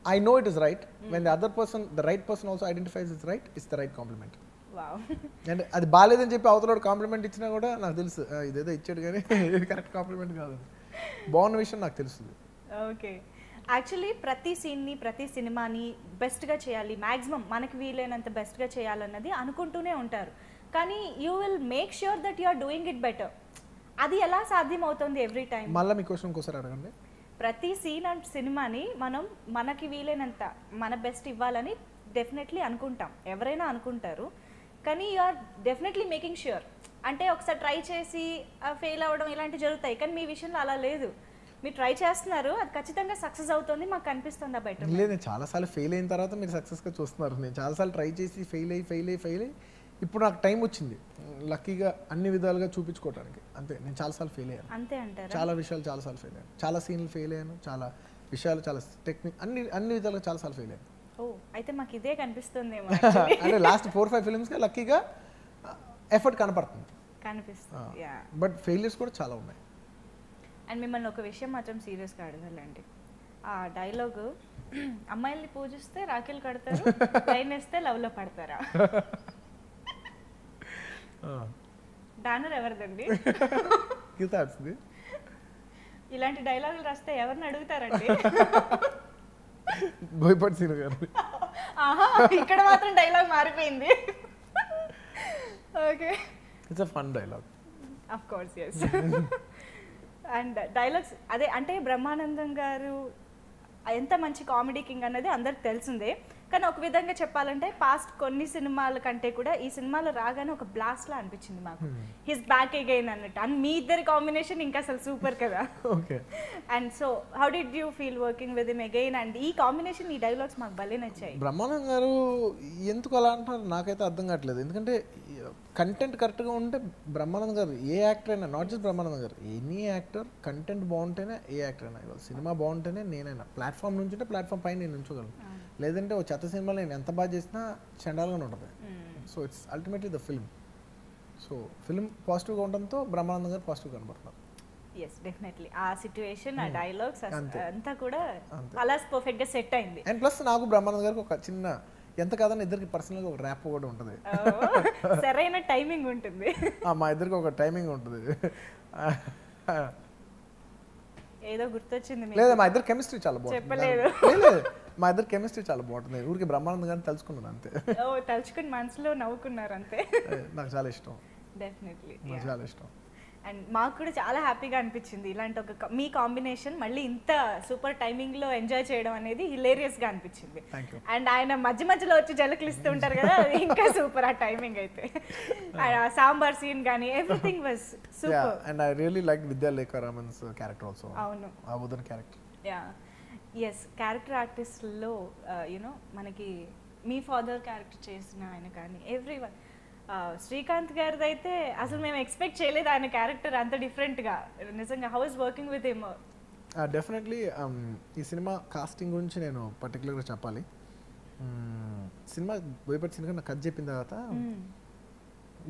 I know it is right when the other person the right person also identifies is right is the right compliment అంటే అది బాగాలేదని చెప్పి అవతల కాంప్లిమెంట్ ఇచ్చినా కూడా నాకు తెలుసు ఇదేదో ఇచ్చాడు కానీ కరెక్ట్ కాంప్లిమెంట్ కాదు. బాగున్న విషయం నాకు తెలుస్తుంది ఓకే. యాక్చువల్లీ ప్రతి సీన్ని ప్రతి సినిమాని బెస్ట్గా చేయాలి. మ్యాక్సిమం మనకి వీలైనంత బెస్ట్గా చేయాలన్నది అనుకుంటూనే ఉంటారు. కానీ you will make sure that you are doing it better అది ఎలా సాధ్యం అవుతుంది ఎవ్రీ టైం మళ్ళీ మీ క్వశ్చన్ ఇంకోసారి అడగండి. ప్రతి సీన్ అండ్ సినిమాని మనం మనకి వీలైనంత మన బెస్ట్ ఇవ్వాలని డెఫినెట్లీ అనుకుంటాం. ఎవరైనా అనుకుంటారు. కానీ you are definitely making sure అంటే ఒకసారి ట్రై చేసి ఫెయిల్ అవ్వడం ఇలాంటివి జరుగుతాయి. కానీ మీ విషయంలో అలా లేదు. మీరు ట్రై చేస్తున్నారు అది ఖచ్చితంగా సక్సెస్ అవుతుంది మాకు కనిపిస్తుంది బయట లేదు నేను చాలాసార్లు ఫెయిల్ అయిన తర్వాత మీరు సక్సెస్గా చూస్తున్నారు. నేను చాలాసార్లు ట్రై చేసి ఫెయిల్ అయ్యి ఫెయిల్ అయ్యి ఫెయిల్ అయ్యి ఇప్పుడు నాకు టైం వచ్చింది. లక్కీగా అన్ని విధాలుగా చూపించుకోవడానికి అంతే నేను చాలాసార్లు ఫెయిల్ అయ్యాను. అంతే అంటారా? చాలా విషయాలు చాలాసార్లు ఫెయిల్ అయ్యాను. చాలా సీన్లు ఫెయిల్ అయ్యాను. చాలా విషయాలు చాలా టెక్నిక్ అన్ని అన్ని విధాలుగా చాలాసార్లు ఫెయిల్ అయ్యాను. ఓ అయితే మాకు ఇదే కనిపిస్తుందేమో అంటే లాస్ట్ ఫోర్ ఫైవ్ ఫిల్మ్స్గా లక్కీగా ఎఫర్ట్ కనపడుతుంది. కనిపిస్తుంది బట్ ఫెయిలియర్స్ కూడా చాలా ఉన్నాయి. అండ్ మిమ్మల్ని ఒక విషయం మాత్రం సీరియస్గా అడగాలండి. ఆ డైలాగ్ అమ్మాయిల్ని పూజిస్తే రాఖీలు కడతారు లైన్ వేస్తే లవ్లో పడతారా? బ్యానర్ ఎవరిదండి? ఇలాంటి డైలాగులు రాస్తే ఎవరిని అడుగుతారండి? బోయపాటి సీను గారు ఆహా ఇక్కడ మాత్రం డైలాగ్ మారిపోయింది. Okay. It's a fun dialogue of course yes and dialogues అదే అంటే బ్రహ్మానందం గారు ఎంత మంచి కామెడీ కింగ్ అన్నది అందరికి తెలిసిందే. కానీ ఒక విధంగా చెప్పాలంటే పాస్ట్ కొన్ని సినిమాల కంటే కూడా ఈ సినిమాలో రాగానే ఒక బ్లాస్ట్ లా అనిపించింది మాకు. హిస్ బ్యాక్ అగైన్ అన్నట్టు. అండ్ మీ ఇద్దరి కాంబినేషన్ ఇంకా అసలు సూపర్ కదా. Okay and so how did you feel working with him again and ఈ కాంబినేషన్ ఈ డైలాగ్స్ మాకు భలే నచ్చాయి. బ్రహ్మానందం గారు ఎందుకు అలా అంటున్నారు? నాకైతే అర్థం కావట్లేదు. ఎందుకంటే కంటెంట్ కరెక్ట్గా ఉంటే బ్రహ్మానందం గారు ఏ యాక్టర్ అయినా నాట్ జస్ట్ బ్రహ్మానందం గారు ఎనీ యాక్టర్ కంటెంట్ బాగుంటేనే ఏ యాక్టర్ అయినా ఇవాళ సినిమా బాగుంటేనే నేనైనా ప్లాట్ఫామ్ నుంచి ఉంటే ప్లాట్ఫామ్ పైన నేను ఉంచగలను లేదంటే ఓ చెత్త సినిమాలో నేను ఎంత బాగా చేసినా చండాలుగానే ఉంటుంది. So it's ultimately the film so film పాజిటివ్గా ఉండడంతో బ్రహ్మానందం గారు పాజిటివ్ కనబడుతున్నారు. ఎస్ డెఫినెట్లీ ఆ సిచ్యువేషన్ ఆ డైలాగ్స్ అంతే. కూడా. అలా పర్ఫెక్ట్గా సెట్ అయింది. అండ్ ప్లస్ నాకు బ్రహ్మానందం గారికి ఒక చిన్న ఎంత కాదని ఇద్దరికి పర్సనల్గా ఒక ర్యాప్ కూడా ఉంటుంది. సరైన టైమింగ్ ఉంటుంది. ఆ, మా ఇద్దరికి ఒక టైమింగ్ ఉంటుంది. ఏదో గుర్తొచ్చింది. లేదా మా ఇద్దరు కెమిస్ట్రీ చాలా బాగుంటుంది. చెప్పలేదు. లేదు, లేదు. మా ఇద్దరు కెమిస్ట్రీ చాలా బాగుంటుంది. ఊరికి బ్రహ్మానందం గారిని తెలుసుకున్నాను అంతే. తలుచుకుని మనసులో నవ్వుకున్నారు అంతే. నాకు చాలా ఇష్టం. డెఫినెట్లీ నాకు చాలా ఇష్టం. అండ్ మాకు కూడా చాలా హ్యాపీగా అనిపించింది. ఇలాంటి ఒక మీ కాంబినేషన్ మళ్ళీ ఇంత సూపర్ టైమింగ్లో ఎంజాయ్ చేయడం అనేది హిలేరియస్గా అనిపించింది అండ్ ఆయన మధ్య మధ్యలో వచ్చి జలకులు ఇస్తూ ఉంటారు కదా అది ఇంకా సూపర్ ఆ టైమింగ్ అయితే. సాంబార్ సీన్ కానీ everything was super. And I really like Vidyullekha Raman's character also అవును. ఆ ఉదన్ క్యారెక్టర్ యా ఎస్ క్యారెక్టర్ ఆర్టిస్ట్లో యూనో మనకి మీ ఫాదర్ క్యారెక్టర్ చేసిన ఆయన కానీ ఎవ్రీ వన్ శ్రీకాంత్ గారిది అయితే అసలు మేము ఎక్స్పెక్ట్ చేయలేదు ఆయన క్యారెక్టర్ అంత డిఫరెంట్గా. నిజంగా how's working with him? Definitely ఈ సినిమా కాస్టింగ్ గురించి నేను పర్టికులర్గా చెప్పాలి. సినిమా బోయపట్టి సినిమా నాకు కథ చెప్పిన తర్వాత.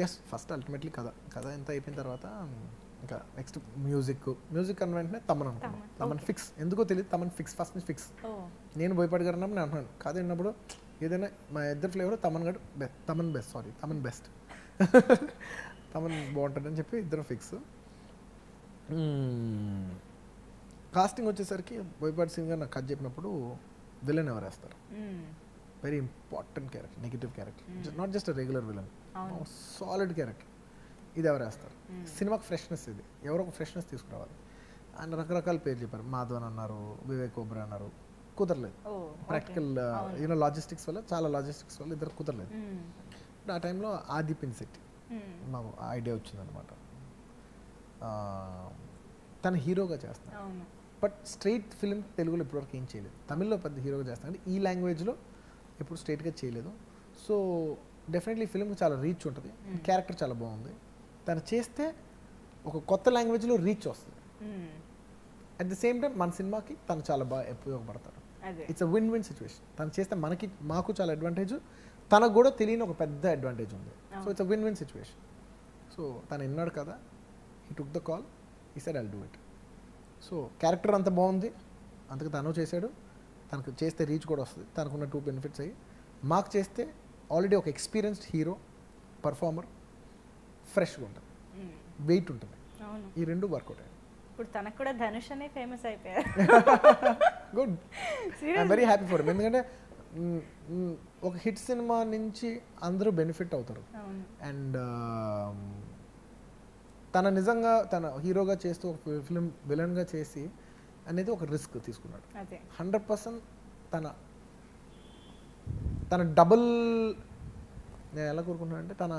ఎస్ ఫస్ట్ అల్టిమేట్లీ కథ కథ ఎంత అయిపోయిన తర్వాత ఇంకా నెక్స్ట్ మ్యూజిక్ మ్యూజిక్ అన్న వెంటనే తమన్ అనుకున్నాను తమన్, ఫిక్స్ ఎందుకో తెలియదు తమన్ ఫిక్స్ ఫస్ట్ నుంచి ఫిక్స్ నేను భయపడి గారు నేను అంటున్నాను కథ విన్నప్పుడు ఏదైనా మా ఇద్దరు ఫ్లేవర్ తమన్ గడు best Thaman best sorry Thaman best. Thaman బాగుంటుందని చెప్పి ఇద్దరు ఫిక్స్ కాస్టింగ్ వచ్చేసరికి బోయపాటి సింగ్ గారు నాకు కథ చెప్పినప్పుడు విలన్ ఎవరు వేస్తారు. Very important character negative character not just regular villain. Solid character ఇది ఎవరు వేస్తారు? సినిమాకి ఫ్రెష్నెస్ ఇది. ఎవరో ఒక ఫ్రెష్నెస్ తీసుకురావాలి. అండ్ రకరకాల పేర్లు చెప్పారు. మాధవన్ అన్నారు వివేక్ ఓబ్రా అన్నారు. కుదరలేదు. ప్రాక్టికల్ యూనో లాజిస్టిక్స్ వల్ల చాలా లాజిస్టిక్స్ వల్ల ఇద్దరు కుదరలేదు. ఇప్పుడు ఆ టైంలో ఆది పిన్సెట్టి. మాకు ఐడియా వచ్చిందనమాట తను హీరోగా చేస్తాను బట్ స్ట్రైట్ ఫిల్మ్ తెలుగులో ఇప్పటివరకు ఏం చేయలేదు. తమిళ్ళో పెద్ద హీరోగా చేస్తాను అంటే ఈ లాంగ్వేజ్లో ఎప్పుడు స్ట్రైట్గా చేయలేదు. సో డెఫినెట్లీ ఫిల్మ్కి చాలా రీచ్ ఉంటుంది. క్యారెక్టర్ చాలా బాగుంది. తను చేస్తే ఒక కొత్త లాంగ్వేజ్లో రీచ్ వస్తుంది. అట్ ద సేమ్ టైం మన సినిమాకి తను చాలా బాగా ఉపయోగపడతాడు. It's a win win situation తను చేస్తే మనకి మాకు చాలా అడ్వాంటేజ్ తనకు కూడా తెలియని ఒక పెద్ద అడ్వాంటేజ్ ఉంది. So it's a win win situation so తను విన్నాడు కదా ఈ టుక్ ద కాల్ ఈ side I'll do it so character అంత బాగుంది. అందుకు తను చేశాడు. తనకు చేస్తే రీచ్ కూడా వస్తుంది. తనకున్న టూ బెనిఫిట్స్ అయ్యి. మాకు చేస్తే ఆల్రెడీ ఒక ఎక్స్పీరియన్స్డ్ హీరో పర్ఫార్మర్ ఫ్రెష్గా ఉంటుంది. వెయిట్ ఉంటుంది. ఈ రెండు వర్కౌట్ అయ్యాయి. ఇప్పుడు తనకు కూడా ధనుష్ అనే ఫేమస్ అయిపోయారు good I'm very happy for ఎందుకంటే ఒక హిట్ సినిమా నుంచి అందరూ బెనిఫిట్ అవుతారు. అండ్ తన నిజంగా తన హీరోగా చేస్తూ ఒక ఫిలిం విలన్గా చేసి అనేది ఒక రిస్క్ తీసుకున్నాడు. హండ్రెడ్ పర్సెంట్ తన తన డబుల్ నేను ఎలా కోరుకున్నాను అంటే తన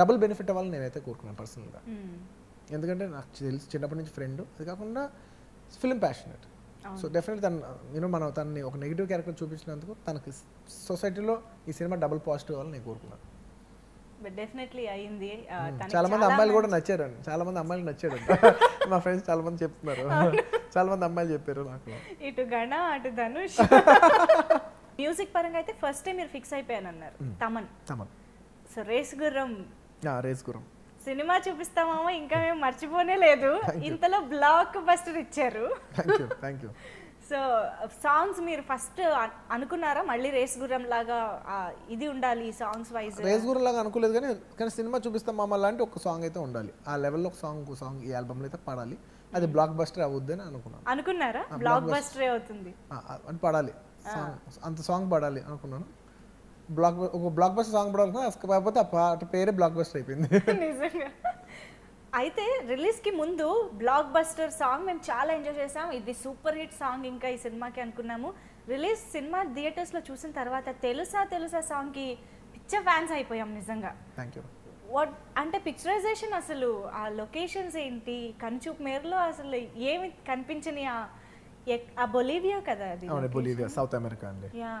డబుల్ బెనిఫిట్ అవ్వాలని నేనైతే కోరుకున్నాను పర్సనల్గా. ఎందుకంటే నాకు తెలిసి చిన్నప్పటి నుంచి ఫ్రెండ్ అది కాకుండా ఫిలిం ప్యాషనెట్. సో డెఫినెట్లీ తను నేను మనం తనని ఒక నెగిటివ్ క్యారెక్టర్ చూపించినందుకు తనకి సొసైటీలో ఈ సినిమా డబుల్ పాజిటివ్ అవ్వాలని నేను కోరుకున్నాను. డెఫినెట్లీ అయింది. తనకి చాలా మంది అమ్మాయిలు కూడా నచ్చారు చాలా మంది అమ్మాయిలు నచ్చాడు మా ఫ్రెండ్స్ చాలా మంది చెప్తున్నారు. చాలా మంది అమ్మాయిలు చెప్పారు నాకు. ఇటు గణ అటు ధనుష్. మ్యూజిక్ పరంగా అయితే ఫస్ట్ టైం మీరు fix అయిపోయానన్నారు. Thaman. Thaman. So race Gurram. Race Gurram cinema చూపిస్తామా ఇంకా మేము మర్చిపోనే లేదు. ఇంతలో బ్లాక్ బస్టర్ ఇచ్చారు. సో సాంగ్స్ మీరు ఫస్ట్ అనుకున్నారా? మళ్ళీ రేస్ గుర్రం లాగా ఇది ఉండాలి సాంగ్స్ వైజ్ రేస్ గురం లాగా అనుకోలేదు కానీ కానీ సినిమా చూపిస్తాం మామ లాంటి ఒక సాంగ్ అయితే ఉండాలి. ఆ లెవెల్లో ఒక సాంగ్ సాంగ్ ఈ ఆల్బమ్లో అయితే పాడాలి. అది బ్లాక్ బస్టర్ అవుద్దని అనుకున్నాను. అనుకున్నారా? బ్లాక్ బస్టరే అవుతుంది. అని పాడాలి. అంత సాంగ్ పాడాలి అనుకున్నాను. బ్లాక్ ఒక బ్లాక్ బస్టర్ సాంగ్ పాడాలనుకున్నా కాకపోతే ఆ పాట పేరే బ్లాక్ బస్టర్ అయిపోయింది. నిజంగా. అయితే రిలీజ్కి ముందు బ్లాక్ బస్టర్ సాంగ్ మేము చాలా ఎంజాయ్ చేసాం. ఇది సూపర్ హిట్ సాంగ్ ఇంకా ఈ సినిమాకి అనుకున్నాము. రిలీజ్ సినిమా థియేటర్స్లో చూసిన తర్వాత తెలుసా తెలుసా సాంగ్కి పిచ్చ ఫ్యాన్స్ అయిపోయాం నిజంగా. థ్యాంక్ యూ వాట్ అంటే పిక్చరైజేషన్ అసలు ఆ లొకేషన్స్ ఏంటి కనుచూపు మేరలో అసలు ఏమి కనిపించని ఆ బొలీవియా కదా అది బొలీవియా సౌత్ అమెరికా అండి. యా.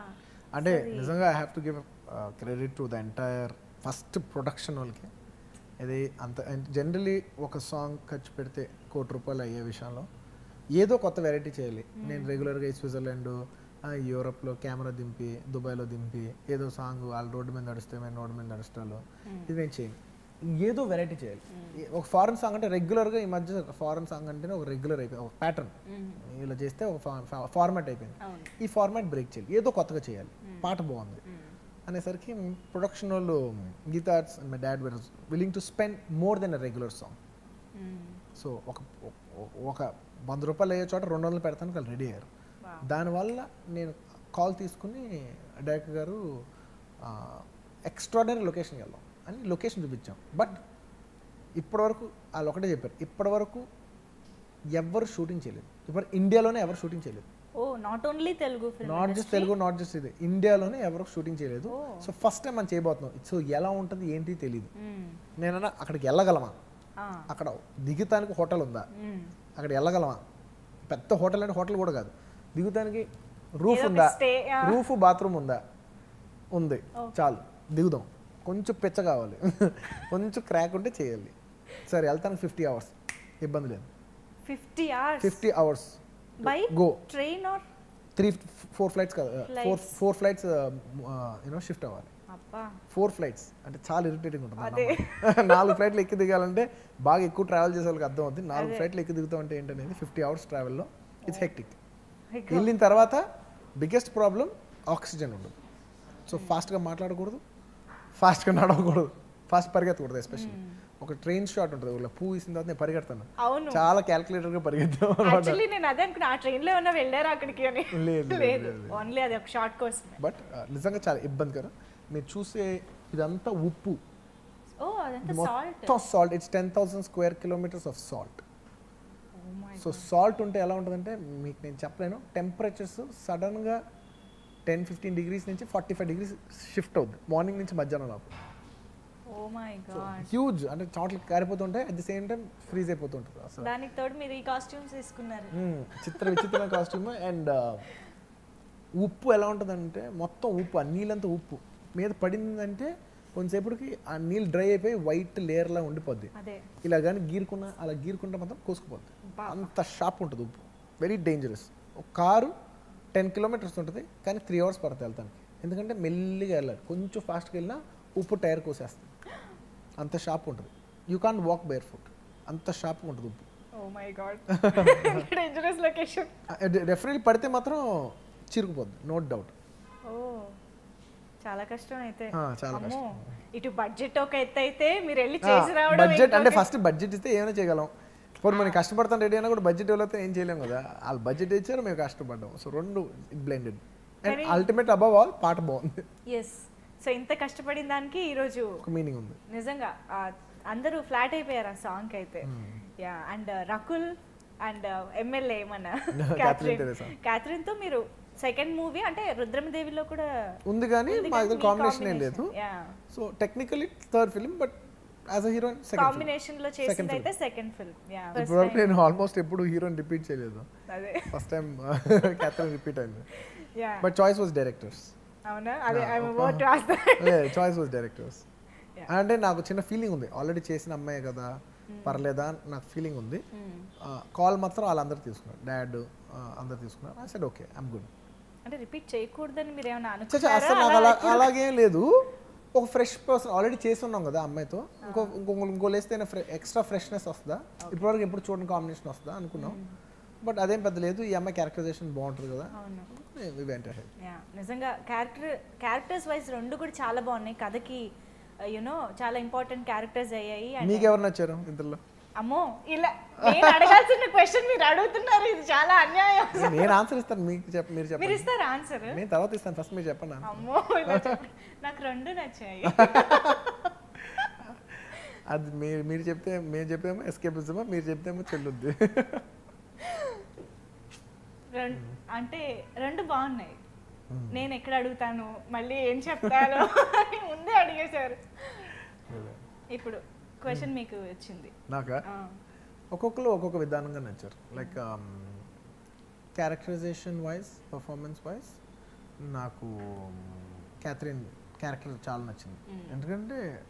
అంటే నిజంగా I have to give credit to the entire first production వాళ్ళకి. ఇది అంత జనరలీ ఒక సాంగ్ ఖర్చు పెడితే కోటి రూపాయలు అయ్యే విషయంలో ఏదో కొత్త వెరైటీ చేయాలి. నేను రెగ్యులర్గా ఈ స్విట్జర్లాండ్ యూరోప్లో కెమెరా దింపి దుబాయ్లో దింపి ఏదో సాంగ్ వాళ్ళు రోడ్డు మీద నడుస్తే మేము రోడ్డు మీద నడుస్తాలో. ఇది నేను చేయను ఏదో వెరైటీ చేయాలి. ఏ- ఒక ఫారెన్ సాంగ్ అంటే రెగ్యులర్గా ఈ మధ్య ఫారెన్ సాంగ్ అంటేనే ఒక రెగ్యులర్ అయిపోయింది ఒక ప్యాటర్న్ ఇలా చేస్తే ఒక ఫార్మాట్ అయిపోయింది. ఈ ఫార్మాట్ బ్రేక్ చేయాలి. ఏదో కొత్తగా చేయాలి. పాట బాగుంది. అనేసరికి ప్రొడక్షన్ వాళ్ళు Geetha Arts and my dad were willing to spend more than a regular song so ఒక ఒక- వంద రూపాయలు అయ్యే చోట రెండు వందలు పెడతానికి వాళ్ళు రెడీ అయ్యారు. దానివల్ల నేను కాల్ తీసుకుని డైరెక్టర్ గారు ఎక్స్ట్రాడనరీ లొకేషన్కి వెళ్దాం అని లొకేషన్ చూపించాం. బట్ ఇప్పటివరకు వాళ్ళు ఒకటే చెప్పారు. ఇప్పటివరకు ఎవ్వరు షూటింగ్ చేయలేదు. ఇప్పుడు ఇండియాలోనే ఎవరు షూటింగ్ చేయలేదు. ఓ not only Telugu film not just Telugu not just ఇది. ఇండియాలోనే ఎవరు షూటింగ్ చేయలేదు. సో ఫస్ట్ టైం మనం చేయబోతున్నాం. సో ఎలా ఉంటుంది ఏంటి తెలియదు నేనన్నా అక్కడికి వెళ్ళగలమా? అక్కడ దిగుతానికి హోటల్ ఉందా? అక్కడ వెళ్ళగలమా? పెద్ద హోటల్ అంటే హోటల్ కూడా కాదు. దిగుతానికి రూఫ్ ఉందా. రూఫ్ బాత్రూమ్ ఉందా? ఉంది. చాలు. దిగుదాం. కొంచెం పిచ్చ కావాలి. కొంచెం క్రాక్ ఉంటే చేయాలి. సరే వెళ్తానికి ఫిఫ్టీ అవర్స్ ఇబ్బంది లేదు. Fifty hours fifty hours by go train or three four flights కదా. Four. Four flights you know shift అవ్వాలి. ఫోర్ ఫ్లైట్స్ అంటే చాలా ఇరిటేటింగ్ ఉంటుంది. నాలుగు ఫ్లైట్లు ఎక్కి దిగాలంటే బాగా ఎక్కువ ట్రావెల్ చేసే వాళ్ళకి అర్థం అవుతుంది నాలుగు. ఫ్లైట్లు ఎక్కి దిగుతాం అంటే ఏంటనేది ఫిఫ్టీ అవర్స్ ట్రావెల్లో ఇట్స్ హెక్టిక్ వెళ్ళిన తర్వాత బిగ్గెస్ట్ ప్రాబ్లం ఆక్సిజన్ ఉండదు. సో ఫాస్ట్గా మాట్లాడకూడదు. ఫాస్ట్గా నడవకూడదు. ఫాస్ట్ పరిగెత్తకూడదు ఎస్పెషల్లీ ఒక ట్రైన్ షాట్ ఉంటుంది. ఊళ్ళో పువ్వు ఇసిన తర్వాత నేను పరిగెడతాను. అవును. చాలా క్యాల్కులేటర్గా పరిగెత్తాం అనమాట. యాక్చువల్లీ నేను అదే అనుకున్నా ఆ ట్రైన్లో ఏమన్నా వెళ్ళారా అక్కడికి అని. లేదు. ఓన్లీ అది ఒక షార్ట్ కోసమే బట్ నిజంగా చాలా ఇబ్బందికరం. మీరు చూసే ఇదంతా ఉప్పు. ఓ అదంతా సాల్ట్ మొత్తం salt it's ten thousand square kilometres of salt so salt ఉంటే ఎలా ఉంటుందంటే మీకు నేను చెప్పలేను. టెంపరేచర్స్ సడన్గా టెన్ ఫిఫ్టీన్ డిగ్రీస్ నుంచి ఫార్టీ ఫైవ్ డిగ్రీస్ షిఫ్ట్ అవుద్ది. మార్నింగ్ నుంచి మధ్యాహ్నం లోపు. హ్యూజ్ అంటే చోట్ల కారిపోతుంటాయి at the same time freeze అయిపోతుంటుంది అసలు దానికి తోడు మీరు ఈ కాస్ట్యూమ్స్ తీసుకున్నారు మ్మ్. చిత్ర విచిత్రమైన కాస్ట్యూమ్ అండ్ ఉప్పు ఎలా ఉంటుందంటే మొత్తం ఉప్పు ఆ నీళ్ళంతా ఉప్పు. మీద పడిందంటే కొంతసేపటికి ఆ నీళ్ళు డ్రై అయిపోయి వైట్ లేయర్లా ఉండిపోద్ది. ఇలా కానీ గీరుకున్న అలా గీరుకుంటే మాత్రం కోసుకుపోద్ది. అంత షార్ప్ ఉంటుంది ఉప్పు. వెరీ డేంజరస్ ఒక కారు టెన్ కిలోమీటర్స్ ఉంటుంది కానీ త్రీ అవర్స్ పడుతుంది వెళ్తానికి. ఎందుకంటే మెల్లిగా వెళ్ళాలి. కొంచెం ఫాస్ట్గా వెళ్ళినా ఉప్పు టైర్ కోసేస్తుంది. అంత షార్ప్ ఉంటుంది. You can walk barefoot అంత షార్ప్గా ఉంటుంది ఉప్పు డెఫినెట్లీ పడితే మాత్రం చిరుకుపోద్ది నో డౌట్ ఓ చాలా కష్టం అయితే. చాలా ఇటు బడ్జెట్ ఒక ఎత్తు అయితే మీరు వెళ్ళి చేసి బడ్జెట్ రావడం అంటే ఇంకొక- ఫస్ట్ బడ్జెట్ ఇస్తే ఏమైనా చేయగలం. ఇప్పుడు మనం కష్టపడతాం రెడీ అయినా కూడా బడ్జెట్ ఇవ్వలేకపోతే ఏం చేయలేం కదా వాళ్ళు బడ్జెట్ ఇచ్చారు మేము కష్టపడ్డాం. సో రెండు blended and ultimate above all పాట బాగుంది. ఎస్ సో ఇంత కష్టపడిన దానికి ఈరోజు ఒక మీనింగ్ ఉంది. నిజంగా అందరూ ఫ్లాట్ అయిపోయారు ఆ సాంగ్ అయితే yeah and Rakul and MLA మన Catherine. Teresa. క్యాథరిన్తో మీరు సెకండ్ మూవీ అంటే రుద్రమదేవిలో కూడా ఉంది కానీ మా దగ్గర కాంబినేషన్ ఏం. లేదు. So technically third film but as a heroine second కాంబినేషన్లో చేసింది అయితే సెకండ్ ఫిల్మ్ యా ఇప్పటివరకు నేను ఆల్మోస్ట్ ఎప్పుడు హీరోని రిపీట్ చేయలేదు. అదే. ఫస్ట్ టైం క్యాథరిన్ రిపీట్ అయింది. Yeah. But choice was director's అవునా? అదే word choice was director's Yeah. అంటే నాకు చిన్న ఫీలింగ్ ఉంది. ఆల్రెడీ చేసిన అమ్మాయి కదా పర్లేదా అని నాకు ఫీలింగ్ ఉంది. కాల్ మాత్రం వాళ్ళందరూ తీసుకున్నారు. డాడ్ అందరు తీసుకున్నారు. I said okay I'm good అంటే రిపీట్ చేయకూడదని మీరు ఏమైనా అసలు నాకు అలా అనుకుంటారా అలాగేం లేదు. ఒక ఫ్రెష్ పర్సన్ ఆల్రెడీ చేసి ఉన్నాం కదా అమ్మాయితో. ఇంకో ఇంకో ఇంకో లేస్తే ఎక్స్ట్రా ఫ్రెష్నెస్ వస్తుందా? ఇప్పటివరకు ఎప్పుడు చూడని కాంబినేషన్ వస్తుందా అనుకున్నాం. బట్ అదేం పెద్ద లేదు. ఈ అమ్మాయి క్యారెక్టరైజేషన్ బాగుంటుంది కదా. అవును వెంట యా నిజంగా క్యారెక్టర్ క్యారెక్టర్స్ వైజ్ రెండు కూడా చాలా బాగున్నాయి. కథకి యునో చాలా ఇంపార్టెంట్ క్యారెక్టర్స్ అయ్యాయి మీకు ఎవరు నచ్చారు ఇందులో అమ్మో ఇలా నేను అడగాల్సిన క్వశ్చన్ మీరు అడుగుతున్నారు. ఇది చాలా అన్యాయం. నేను ఆన్సర్ ఇస్తాను. మీకు చెప్ప మీరు మీరు చెప్పండి ఇస్తారా ఆన్సర్ నేను తర్వాత ఇస్తాను. ఫస్ట్ మీరు చెప్పండి అమ్మో నాకు రెండు నచ్చాయి. అది మీరు మీరు చెప్తే మేము చెప్పేమో ఎస్కేపిజమా మీరు చెప్తేమో చెల్లుద్ది. అంటే రెండు బాగున్నాయి. నేను ఎక్కడ అడుగుతాను? మళ్ళీ ఏం చెప్తాను? అని ముందే అడిగేశారు. ఇప్పుడు క్వశ్చన్ మీకు వచ్చింది. నాకా? ఒక్కొక్కరు ఒక్కొక్క విధానంగా నచ్చారు. Like characterization wise performance wise నాకు క్యాథరిన్ క్యారెక్టర్ చాలా నచ్చింది. ఎందుకంటే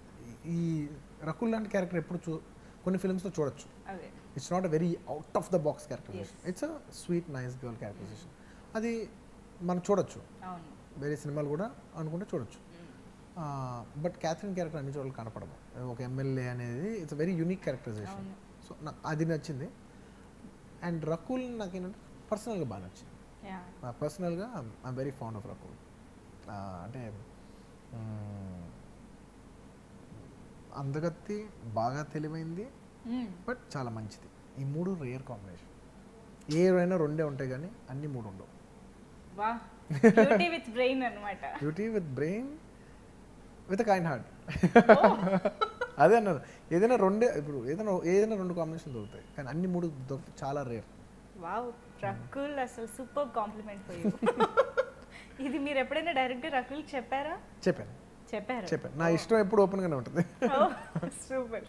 ఈ రకుల్ లాంటి క్యారెక్టర్ ఎప్పుడు చూ కొన్ని ఫిల్మ్స్లో చూడొచ్చు. అదే. It's not a very out of the box characterization it's a sweet nice girl characterization అది మనం చూడొచ్చు. వేరే సినిమాలు కూడా అనుకుంటే చూడొచ్చు. బట్ క్యాథరిన్ క్యారెక్టర్ అన్ని చోట్ల కనపడదు. ఒక ఎమ్మెల్యే అనేది it's very unique characterization. So నాకు అది నచ్చింది. అండ్ రకుల్ నాకు ఏంటంటే పర్సనల్గా బాగా నచ్చింది. పర్సనల్గా I'm very fond of Rakul. అంటే అందగత్తి బాగా తెలివైంది. బట్ చాలా మంచిది. ఈ మూడు రేర్ కాంబినేషన్ ఏవైనా రెండే ఉంటాయి కానీ అన్ని మూడు ఉండవు. బ్యూటీ విత్ బ్రెయిన్ అన్నమాట. Beauty with brain with kind heart అదే అన్నాను ఏదైనా రెండే ఇప్పుడు ఏదైనా ఏదైనా రెండు కాంబినేషన్ దొరుకుతాయి. కానీ అన్ని మూడు చాలా రేర్ వావ్ రకుల్ అసలు సూపర్ కాంప్లిమెంట్ ఇది మీరు ఎప్పుడైనా డైరెక్ట్ రకుల్ చెప్పారా? చెప్పాను. చెప్పారు. చెప్పాను. నా ఇష్టం ఎప్పుడు ఓపెన్గానే ఉంటుంది. సూపర్.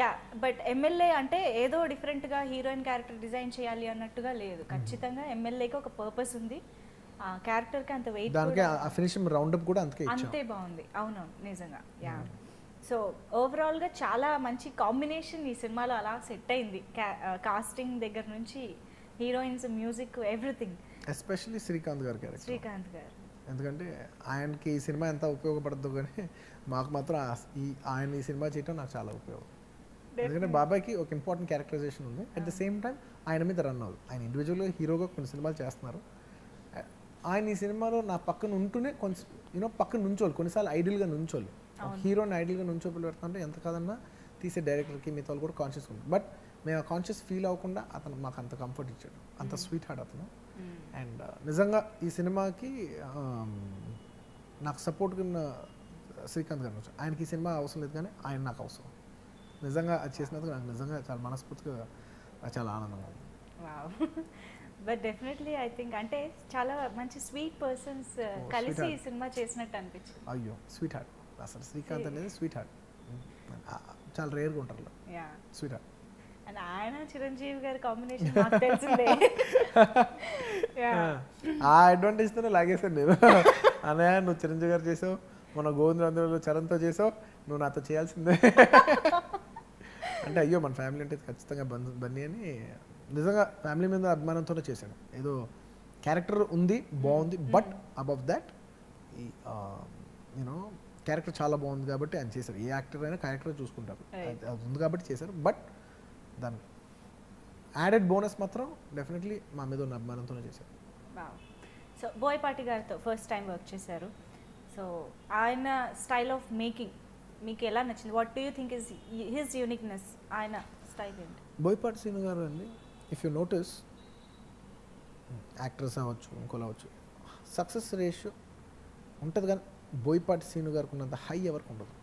యా బట్ ఎమ్మెల్యే అంటే ఏదో different గా హీరోయిన్ క్యారెక్టర్ డిజైన్ చేయాలి అన్నట్టుగా లేదు. ఖచ్చితంగా ఎమ్మెల్యేకి ఒక పర్పస్ ఉంది. ఆ క్యారెక్టర్కి అంత వెయిట్ దానికి ఆ ఫినిషింగ్ రౌండప్ కూడా అంతకే ఇచ్చాం. అంతే బాగుంది. అవునవును నిజంగా యా సో ఓవరాల్గా చాలా మంచి కాంబినేషన్ ఈ సినిమాలో అలా సెట్ అయింది. కాస్టింగ్ దగ్గర నుంచి heroines music everything especially Srikanth గారి క్యారెక్టర్ శ్రీకాంత్ గారు. ఎందుకంటే ఆయనకి ఈ సినిమా ఎంత ఉపయోగపడద్దు కానీ మాకు మాత్రం ఈ ఆయన ఈ సినిమా చేయటం నాకు చాలా ఉపయోగం. ఎందుకంటే బాబాయ్కి ఒక ఇంపార్టెంట్ క్యారెక్టరైజేషన్ ఉంది. అట్ ద సేమ్ టైం ఆయన మీద రన్ అవ్వాలి. ఆయన ఇండివిజువల్గా హీరోగా కొన్ని సినిమాలు చేస్తున్నారు. ఆయన ఈ సినిమాలో నా పక్కన ఉంటూనే కొంచెం యూనో పక్కన నుంచోవాలి. కొన్నిసార్లు ఐడియల్గా నుంచోవాలి. హీరోని ఐడియల్గా నుంచోపి పెడుతుంటే ఎంత కాదన్నా తీసే డైరెక్టర్కి మిగతా వాళ్ళు కూడా కాన్షియస్ ఉంది బట్ మేము ఆ కాన్షియస్ ఫీల్ అవ్వకుండా అతను మాకు అంత కంఫర్ట్ ఇచ్చాడు. అంత స్వీట్ హార్ట్ అతను. అండ్ నిజంగా ఈ సినిమాకి ఆమ్, నాకు సపోర్ట్ ఉన్న శ్రీకాంత్ గారు. ఆయనకి ఈ సినిమా అవసరం లేదు కానీ ఆయన నాకు అవసరం. నిజంగా అది చేసినందుకు నాకు నిజంగా చాలా మనస్ఫూర్తిగా చాలా ఆనందంగా ఉంది. Wow. But definitely I think అంటే చాలా మంచి స్వీట్ పర్సన్స్ Oh, కలిసి ఈ. సినిమా చేసినట్టు అనిపించింది. అయ్యో స్వీట్ హార్ట్ అసలు శ్రీకాంత్ అనేది స్వీట్ హార్ట్ చాలా రేర్గా ఉంటారు యా స్వీట్ హార్ట్ అండ్ ఆయన చిరంజీవి గారి కాంబినేషన్ నాకు తెలిసిందే. Yeah. ఆ అడ్వాంటేజ్తోనే లాగేశాను నేను. అన్నయ్య నువ్వు చిరంజీవి గారు చేసావు. మన గోవిందరాజులో చరణ్తో చేసావు. నువ్వు నాతో చేయాల్సిందే. అంటే అయ్యో మన ఫ్యామిలీ అంటే ఖచ్చితంగా బన్నీ అని నిజంగా ఫ్యామిలీ మీద అభిమానంతోనే చేశాను. ఏదో క్యారెక్టర్ ఉంది బాగుంది బట్ అబవ్ దాట్ ఈ యూనో క్యారెక్టర్ చాలా బాగుంది కాబట్టి ఆయన చేశారు ఏ యాక్టర్ అయినా క్యారెక్టర్ చూసుకుంటారు. అది ఉంది కాబట్టి చేశారు బట్ దాని యాడెడ్ బోనస్ మాత్రం డెఫినెట్లీ మా మీద ఉన్న అభిమానంతోనే చేశారు. సో బోయపాటి గారితో ఫస్ట్ టైం వర్క్ చేశారు. సో ఆయన స్టైల్ ఆఫ్ మేకింగ్ మీకు ఎలా నచ్చింది? What do you think is his uniqueness ఆయన స్టైల్ ఏంటి? బోయపాటి సీను గారు అండి. ఇఫ్ యూ నోటీస్ యాక్టర్స్ అవ్వచ్చు ఇంకోలా అవ్వచ్చు సక్సెస్ రేషియో ఉంటుంది కానీ బోయపాటి సీను గారికి ఉన్నంత హై ఎవరికి ఉండదు.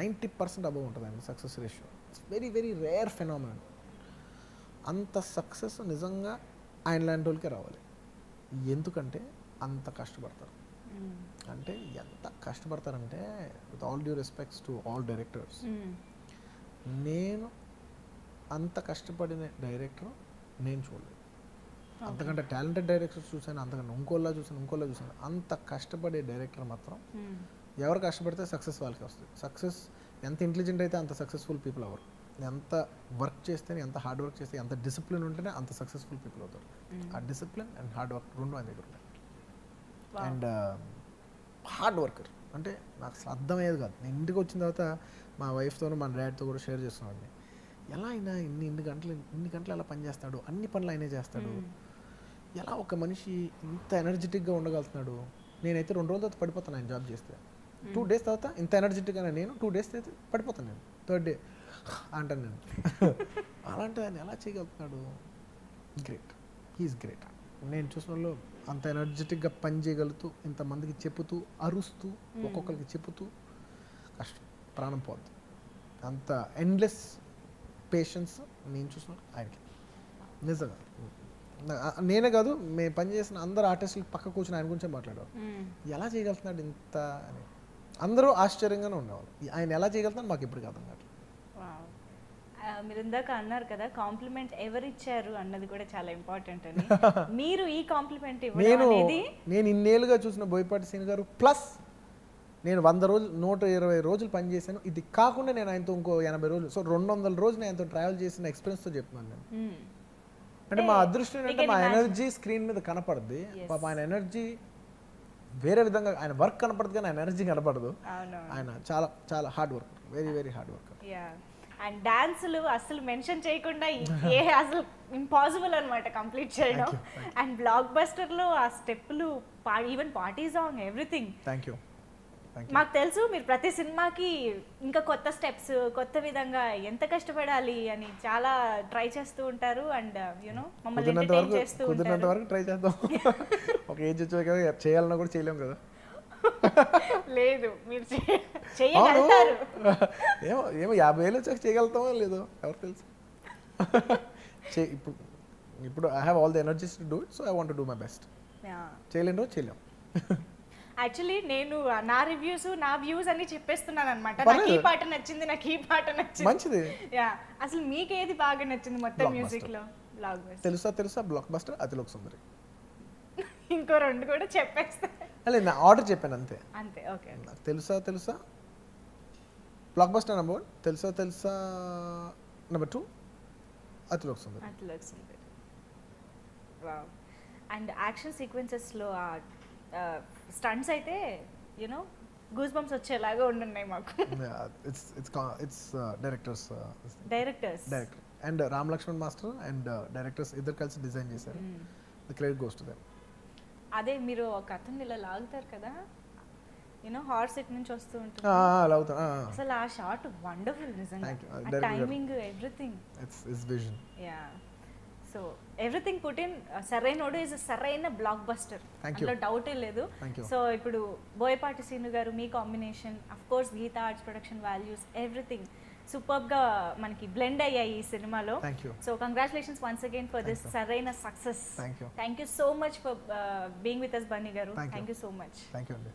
నైంటీ పర్సెంట్ అబవ్ ఉంటుంది అండి success ratio it's very very rare phenomenon అంత సక్సెస్ నిజంగా ఆయన లాంటి వాళ్ళకే రావాలి. ఎందుకంటే అంత కష్టపడతారు. అంటే ఎంత కష్టపడతారంటే with all due respects to all directors నేను అంత కష్టపడిన డైరెక్టర్ నేను చూడలేదు. అంతకంటే టాలెంటెడ్ డైరెక్టర్స్ చూశాను అంతకంటే ఇంకోలా చూసాను ఇంకోలా చూసాను అంత కష్టపడే డైరెక్టర్ మాత్రం ఎవరు కష్టపడితే సక్సెస్ వాళ్ళకి వస్తుంది. సక్సెస్ ఎంత ఇంటెలిజెంట్ అయితే అంత సక్సెస్ఫుల్ పీపుల్ అవ్వరు ఎంత వర్క్ చేస్తేనే ఎంత హార్డ్ వర్క్ చేస్తే ఎంత డిసిప్లిన్ ఉంటేనే అంత సక్సెస్ఫుల్ పీపుల్ అవుతారు. ఆ డిసిప్లిన్ అండ్ హార్డ్ వర్క్ రెండు ఆయన దగ్గర ఉన్నాయి అండ్ హార్డ్ వర్కర్ అంటే నాకు అసలు అర్థమయ్యేది కాదు. నేను ఇంటికి వచ్చిన తర్వాత మా వైఫ్తోనూ మా డాడ్తో కూడా షేర్ చేస్తున్నాను ఎలా అయినా ఇన్ని ఇన్ని గంటలు ఇన్ని గంటలు ఎలా పని చేస్తాడు? అన్ని పనులు ఆయనే చేస్తాడు. ఎలా ఒక మనిషి ఇంత ఎనర్జెటిక్గా ఉండగలుగుతున్నాడు? నేనైతే రెండు రోజుల తర్వాత పడిపోతాను ఆయన జాబ్ చేస్తే. టూ డేస్ తర్వాత ఇంత ఎనర్జెటిక్గా నేను టూ డేస్ అయితే పడిపోతాను నేను. థర్డ్ డే అంటాను నేను. అలాంటి ఆయన ఎలా చేయగలుగుతున్నాడు? గ్రేట్ హీఈస్ గ్రేట్ నేను చూసిన వాళ్ళు అంత ఎనర్జెటిక్గా పని చేయగలుగుతూ ఇంతమందికి చెప్పుతూ అరుస్తూ ఒక్కొక్కరికి చెప్పుతూ కష్టం ప్రాణం పోద్ది. అంత ఎండ్లెస్ పేషెన్స్ నేను చూసిన ఆయనకి. నిజంగా. నేనే కాదు మేము పనిచేసిన అందరు ఆర్టిస్టులు పక్క కూర్చొని ఆయన గురించే మాట్లాడారు ఎలా చేయగలుగుతున్నాడు ఇంత అని. అందరూ ఆశ్చర్యంగానే ఉండేవాళ్ళు. ఆయన ఎలా చేయగలుగుతున్నాడు మాకు కావట్లేదు వావ్. ఆ, మీరు ఇందాక అన్నారు కదా కాంప్లిమెంట్ ఎవరు ఇచ్చారు అన్నది కూడా చాలా ఇంపార్టెంట్ అని. మీరు ఈ కాంప్లిమెంట్ నేను నేను ఇన్నేళ్ళుగా చూసిన బోయపాటి సీన్ గారు ప్లస్ నేను వంద రోజులు నూట ఇరవై రోజులు పనిచేశాను ఇది కాకుండా నేను ఆయనతో ఇంకో ఎనభై రోజులు సో రెండు వందల రోజులు నేను ఆయనతో ట్రావెల్ చేసిన ఎక్స్పీరియన్స్తో చెప్తున్నాను నేను. మ్మ్. అంటే మా అదృష్టం ఏంటంటే మా. ఎనర్జీ స్క్రీన్ మీద కనపడుద్ది. పాప ఆయన ఎనర్జీ వేరే విధంగా ఆయన వర్క్ కనపడదు కానీ ఆయన ఎనర్జీ కనపడదు. ఆయన చాలా చాలా hard work very very hard work yeah and డాన్సులు అసలు మెన్షన్ చేయకుండా ఏ అసలు ఇంపాసిబుల్ అనమాట కంప్లీట్ చేయడం. అండ్ బ్లాక్ బస్టర్లో ఆ స్టెప్పులు even party song everything thank you మాకు తెలుసు మీరు ప్రతి సినిమాకి ఇంకా కొత్త స్టెప్స్ కొత్త విధంగా ఎంత కష్టపడాలి అని చాలా ట్రై చేస్తూ ఉంటారు. అండ్ యునో మమ్మల్ని ఎంటర్టైన్ వరకు చేస్తూ ఉంటారు. ట్రై చేద్దాం. ఒక ఏజ్ వచ్చాక కదా చేయాలన్నా కూడా చేయలేం కదా. లేదు మీరు చేయగలుగుతారు. ఏమో ఏమో యాభై ఏళ్ళు వచ్చాక చేయగలుగుతామో లేదో ఎవరు తెలుసు. ఇప్పుడు ఇప్పుడు I have all the energies to do it so I want do my best చేయలేను చేయలేం. యాక్చువల్లీ నేను నా రివ్యూస్ నా వ్యూస్ అన్ని చెప్పేస్తున్నాను అనమాట నాకు ఈ. పాట నచ్చింది నాకు ఈ పాట నచ్చింది. మంచిది. యా. అసలు మీకు ఏది బాగా నచ్చింది మొత్తం. మ్యూజిక్లో బ్లాక్ బస్టర్ తెలుసా తెలుసా బ్లాక్ బస్టర్ అతిలోక్ సుందరి. ఇంకో రెండు కూడా చెప్పేస్తా. అలే నా ఆర్డర్ చెప్పాను అంతే. అంతే ఓకే నాకు తెలుసా తెలుసా? బ్లాక్ బస్టర్ నెంబర్ వన్ తెలుసా తెలుసా? నెంబర్ టూ అతిలోక్ సుందరి అట్లా వచ్చింది వావ్ అండ్ యాక్షన్ సీక్వెన్సెస్లో స్టంట్స్ అయితే యూనో గూస్ బంప్స్ వచ్చేలాగా ఉండున్నాయి మాకు. It's it's it's directors directors director and Ram Laxman master and directors ఇద్దరు కలిసి డిజైన్ చేశారు. The credit goes to them అదే మీరు ఒక అతన్ని ఇలా లాగుతారు కదా యూనో హార్స్ ఇట్ నుంచి వస్తూ ఉంటుంది. అసలు ఆ షాట్ వండర్ఫుల్ నిజంగా. Timing everything it's vision yeah so everything put in Sarrainodu is సరైన బ్లాక్ బస్టర్. అందులో డౌటే లేదు. సో ఇప్పుడు బోయపాటి సీను గారు మీ combination of course Geetha Arts production values everything సూపర్గా మనకి బ్లెండ్ అయ్యాయి ఈ సినిమాలో so congratulations once again for this సరైన success thank you so much for being with us Bunny గారు. Thank you so much thank you అండి